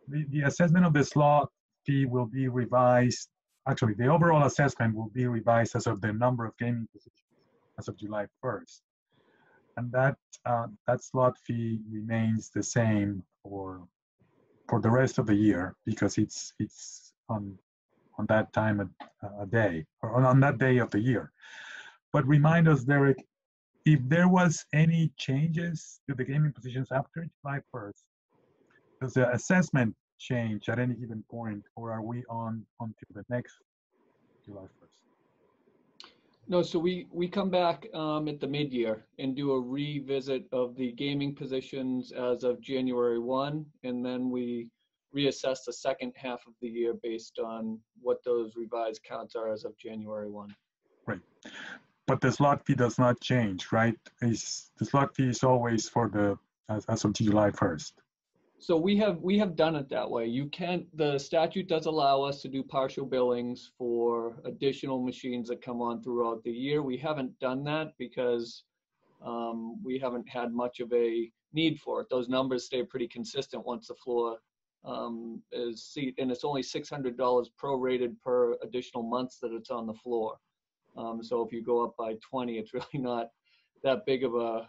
the, the assessment of the slot fee will be revised. Actually, the overall assessment will be revised as of the number of gaming positions as of July 1st, and that uh, that slot fee remains the same for for the rest of the year because it's it's on on that time a, a day or on, on that day of the year. But remind us, Derek, if there was any changes to the gaming positions after July 1st, does the assessment change at any given point, or are we on until the next July 1st? No, so we, we come back um, at the mid-year and do a revisit of the gaming positions as of January 1, and then we reassess the second half of the year based on what those revised counts are as of January 1. Right. But the slot fee does not change, right? Is the slot fee is always for the as, as of July 1st. So we have, we have done it that way. You can, the statute does allow us to do partial billings for additional machines that come on throughout the year. We haven't done that because um, we haven't had much of a need for it. Those numbers stay pretty consistent once the floor um, is seat, and it's only $600 prorated per additional months that it's on the floor. Um, so if you go up by 20, it's really not that big of a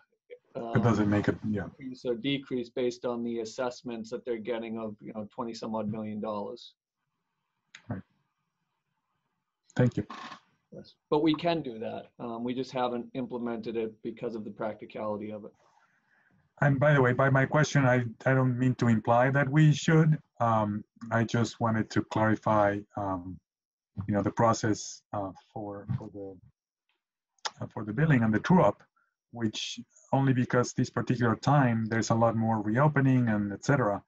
It um, doesn't make it, yeah. increase or decrease based on the assessments that they're getting of, you know, 20 some odd million dollars. Right. Thank you. Yes. But we can do that. Um, we just haven't implemented it because of the practicality of it. And by the way, by my question, I, I don't mean to imply that we should. Um, I just wanted to clarify, um, you know, the process uh, for for the uh, for the billing and the true up, which only because this particular time there's a lot more reopening and etc.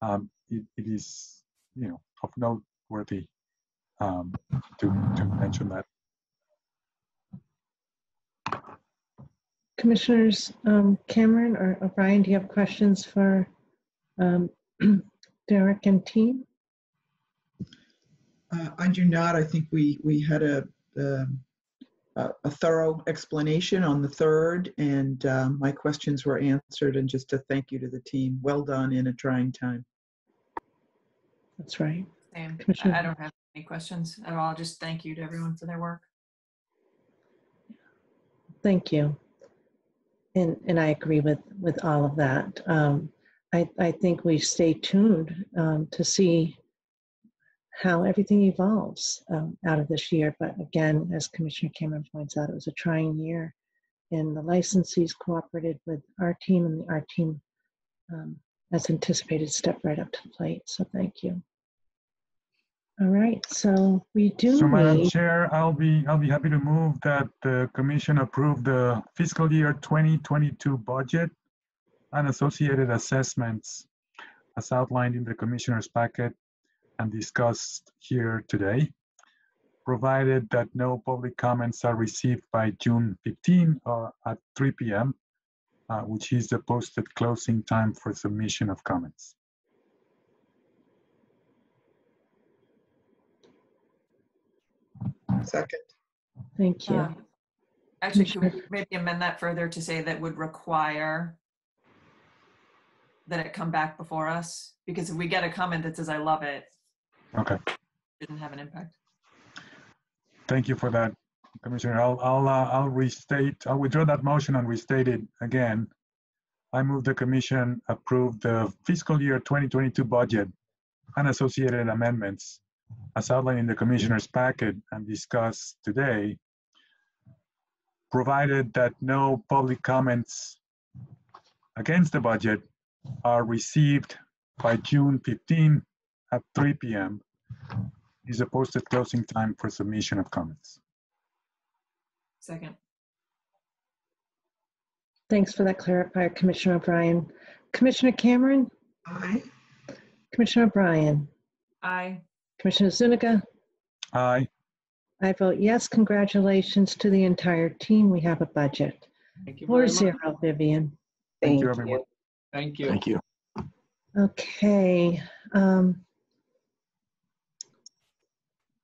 Um, it, it is you know of noteworthy um, to to mention that. Commissioners um, Cameron or O'Brien, do you have questions for um, Derek and team? Uh, I do not. I think we, we had a, um, a a thorough explanation on the third, and um, my questions were answered, and just a thank you to the team. Well done in a trying time. That's right. Same. Commissioner- I I don't have any questions at all. Just thank you to everyone for their work. Thank you. And, and I agree with, with all of that. Um, I, I think we stay tuned um, to see how everything evolves um, out of this year. But again, as Commissioner Cameron points out, it was a trying year. And the licensees cooperated with our team, and our team, um, as anticipated, stepped right up to the plate. So thank you. All right, so we do So Madam need, Chair, I'll be, I'll be happy to move that the commission approve the fiscal year 2022 budget and associated assessments as outlined in the commissioner's packet and discussed here today, provided that no public comments are received by June 15 uh, at 3 p.m., uh, which is the posted closing time for submission of comments. Second. thank you. Um, Actually, could we maybe amend that further to say that would require that it come back before us? Because if we get a comment that says, I love it, Okay. didn't have an impact. Thank you for that, Commissioner. I'll, I'll, uh, I'll restate, I'll withdraw that motion and restate it again. I move the commission approve the fiscal year 2022 budget and associated amendments as outlined in the commissioner's packet and discussed today, provided that no public comments against the budget are received by June 15 at 3 p.m. is a posted closing time for submission of comments. Second. Thanks for that clarifier, Commissioner O'Brien. Commissioner Cameron? Aye. Commissioner O'Brien? Aye. Commissioner Zuniga? Aye. I vote yes. Congratulations to the entire team. We have a budget. Thank you Four very much. zero, Vivian. Thank you, everyone. Thank you. Thank you. Okay. Um,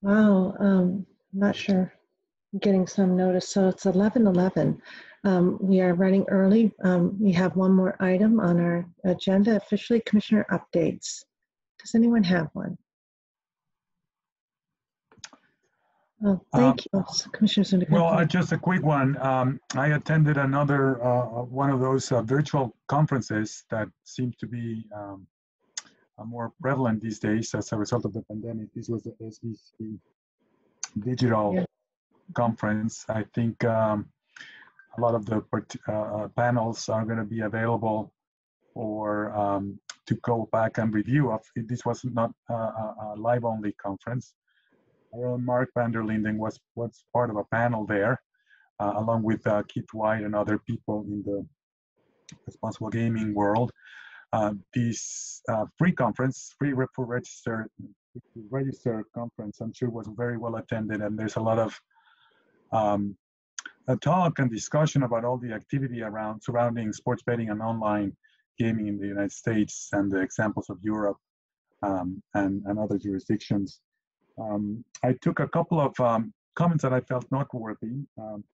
wow. Um, I'm not sure. I'm getting some notice. So it's 11:11. Um, we are running early. Um, we have one more item on our agenda. Officially, commissioner updates. Does anyone have one? Oh, thank you, Commissioner Zuniga. Well, uh, just a quick one. Um, I attended another uh, one of those uh, virtual conferences that seem to be um, uh, more prevalent these days as a result of the pandemic. This was the SBC digital Yeah. conference. I think um, a lot of the uh, uh, panels are going to be available for um, to go back and review. Of this was not uh, a, a live-only conference. Our own Mark Vander Linden was was part of a panel there, uh, along with uh, Keith Whyte and other people in the responsible gaming world. Uh, this uh, free conference, free re- for register register conference, I'm sure was very well attended, and there's a lot of um, a talk and discussion about all the activity around surrounding sports betting and online gaming in the United States and the examples of Europe um, and, and other jurisdictions. Um, I took a couple of um, comments that I felt noteworthy, um,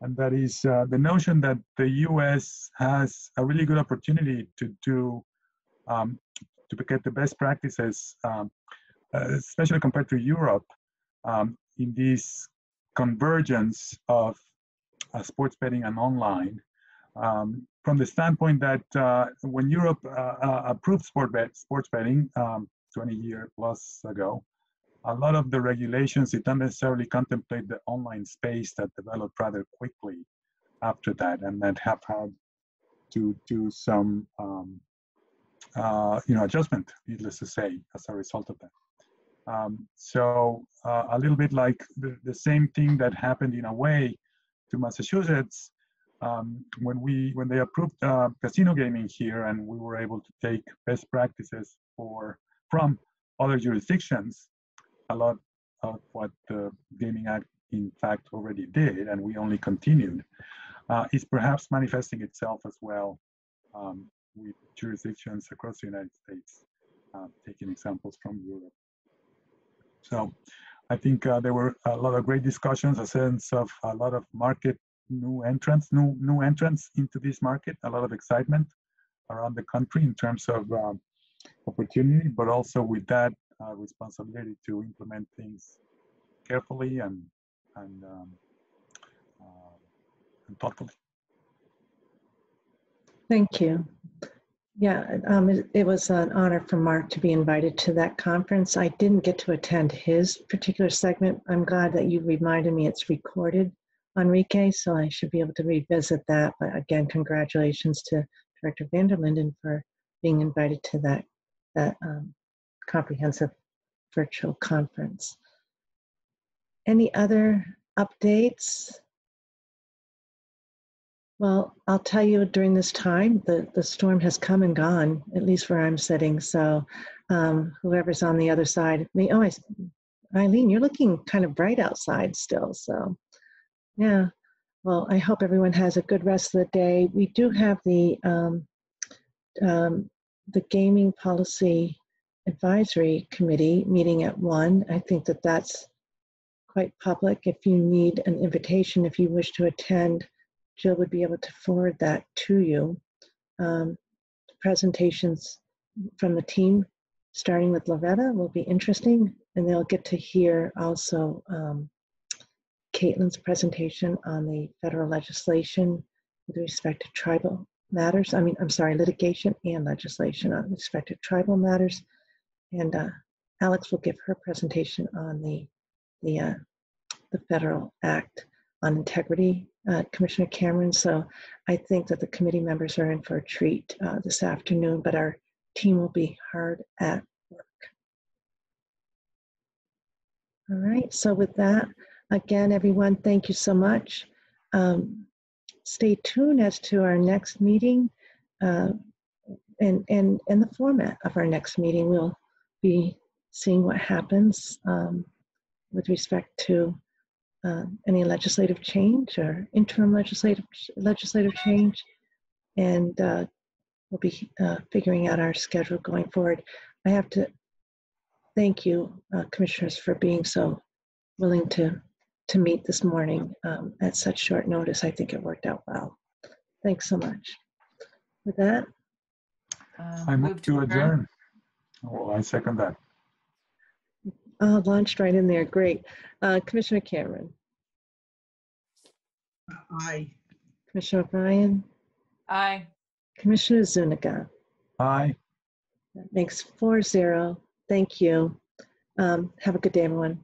and that is uh, the notion that the U.S. has a really good opportunity to do um, to get the best practices, um, especially compared to Europe, um, in this convergence of uh, sports betting and online. From the standpoint that uh, when Europe uh, uh, approved sport bet, sports betting um, 20 years plus ago, a lot of the regulations it don't necessarily contemplate the online space that developed rather quickly after that, and that have had to do some um, uh, you know adjustment, needless to say, as a result of that. Um, so uh, a little bit like the, the same thing that happened in a way to Massachusetts um, when we when they approved uh, casino gaming here, and we were able to take best practices for from other jurisdictions. A lot of what the Gaming Act in fact already did, and we only continued, uh, is perhaps manifesting itself as well um, with jurisdictions across the United States, uh, taking examples from Europe. So I think uh, there were a lot of great discussions, a sense of a lot of market new entrants, new new entrants into this market, a lot of excitement around the country in terms of um, opportunity, but also with that uh, responsibility to implement things carefully and and, um, uh, and thoughtfully. Thank you. Yeah, um, it, it was an honor for Mark to be invited to that conference. I didn't get to attend his particular segment. I'm glad that you reminded me it's recorded, Enrique, so I should be able to revisit that. But again, congratulations to Director Vander Linden for being invited to that, that um, comprehensive virtual conference. Any other updates? Well, I'll tell you during this time, the, the storm has come and gone, at least where I'm sitting. So um, whoever's on the other side me, oh, I, Eileen, you're looking kind of bright outside still. So yeah, well, I hope everyone has a good rest of the day. We do have the, um, um, the Gaming Policy Advisory Committee meeting at one. I think that that's quite public. If you need an invitation, if you wish to attend, Jill would be able to forward that to you. Um, presentations from the team, starting with Loretta, will be interesting, and they'll get to hear also um, Caitlin's presentation on the federal legislation with respect to tribal matters. I mean, I'm sorry, litigation and legislation on respect to tribal matters. And uh, Alex will give her presentation on the the uh, the federal act on integrity uh, Commissioner Cameron. So I think that the committee members are in for a treat uh, this afternoon, but our team will be hard at work. All right, so with that, again, everyone, thank you so much. Um, stay tuned as to our next meeting uh, and, and, and the format of our next meeting. We'll be seeing what happens um, with respect to uh, any legislative change or interim legislative legislative change, and uh, we'll be uh, figuring out our schedule going forward. I have to thank you, uh, commissioners, for being so willing to to meet this morning um, at such short notice. I think it worked out well. Thanks so much. With that, I move to adjourn. Well, I second that. uh, launched right in there. Great. Uh, Commissioner Cameron, Aye. Commissioner O'Brien, Aye. Commissioner Zuniga. Aye. That makes four zero. Thank you. Um, have a good day, everyone.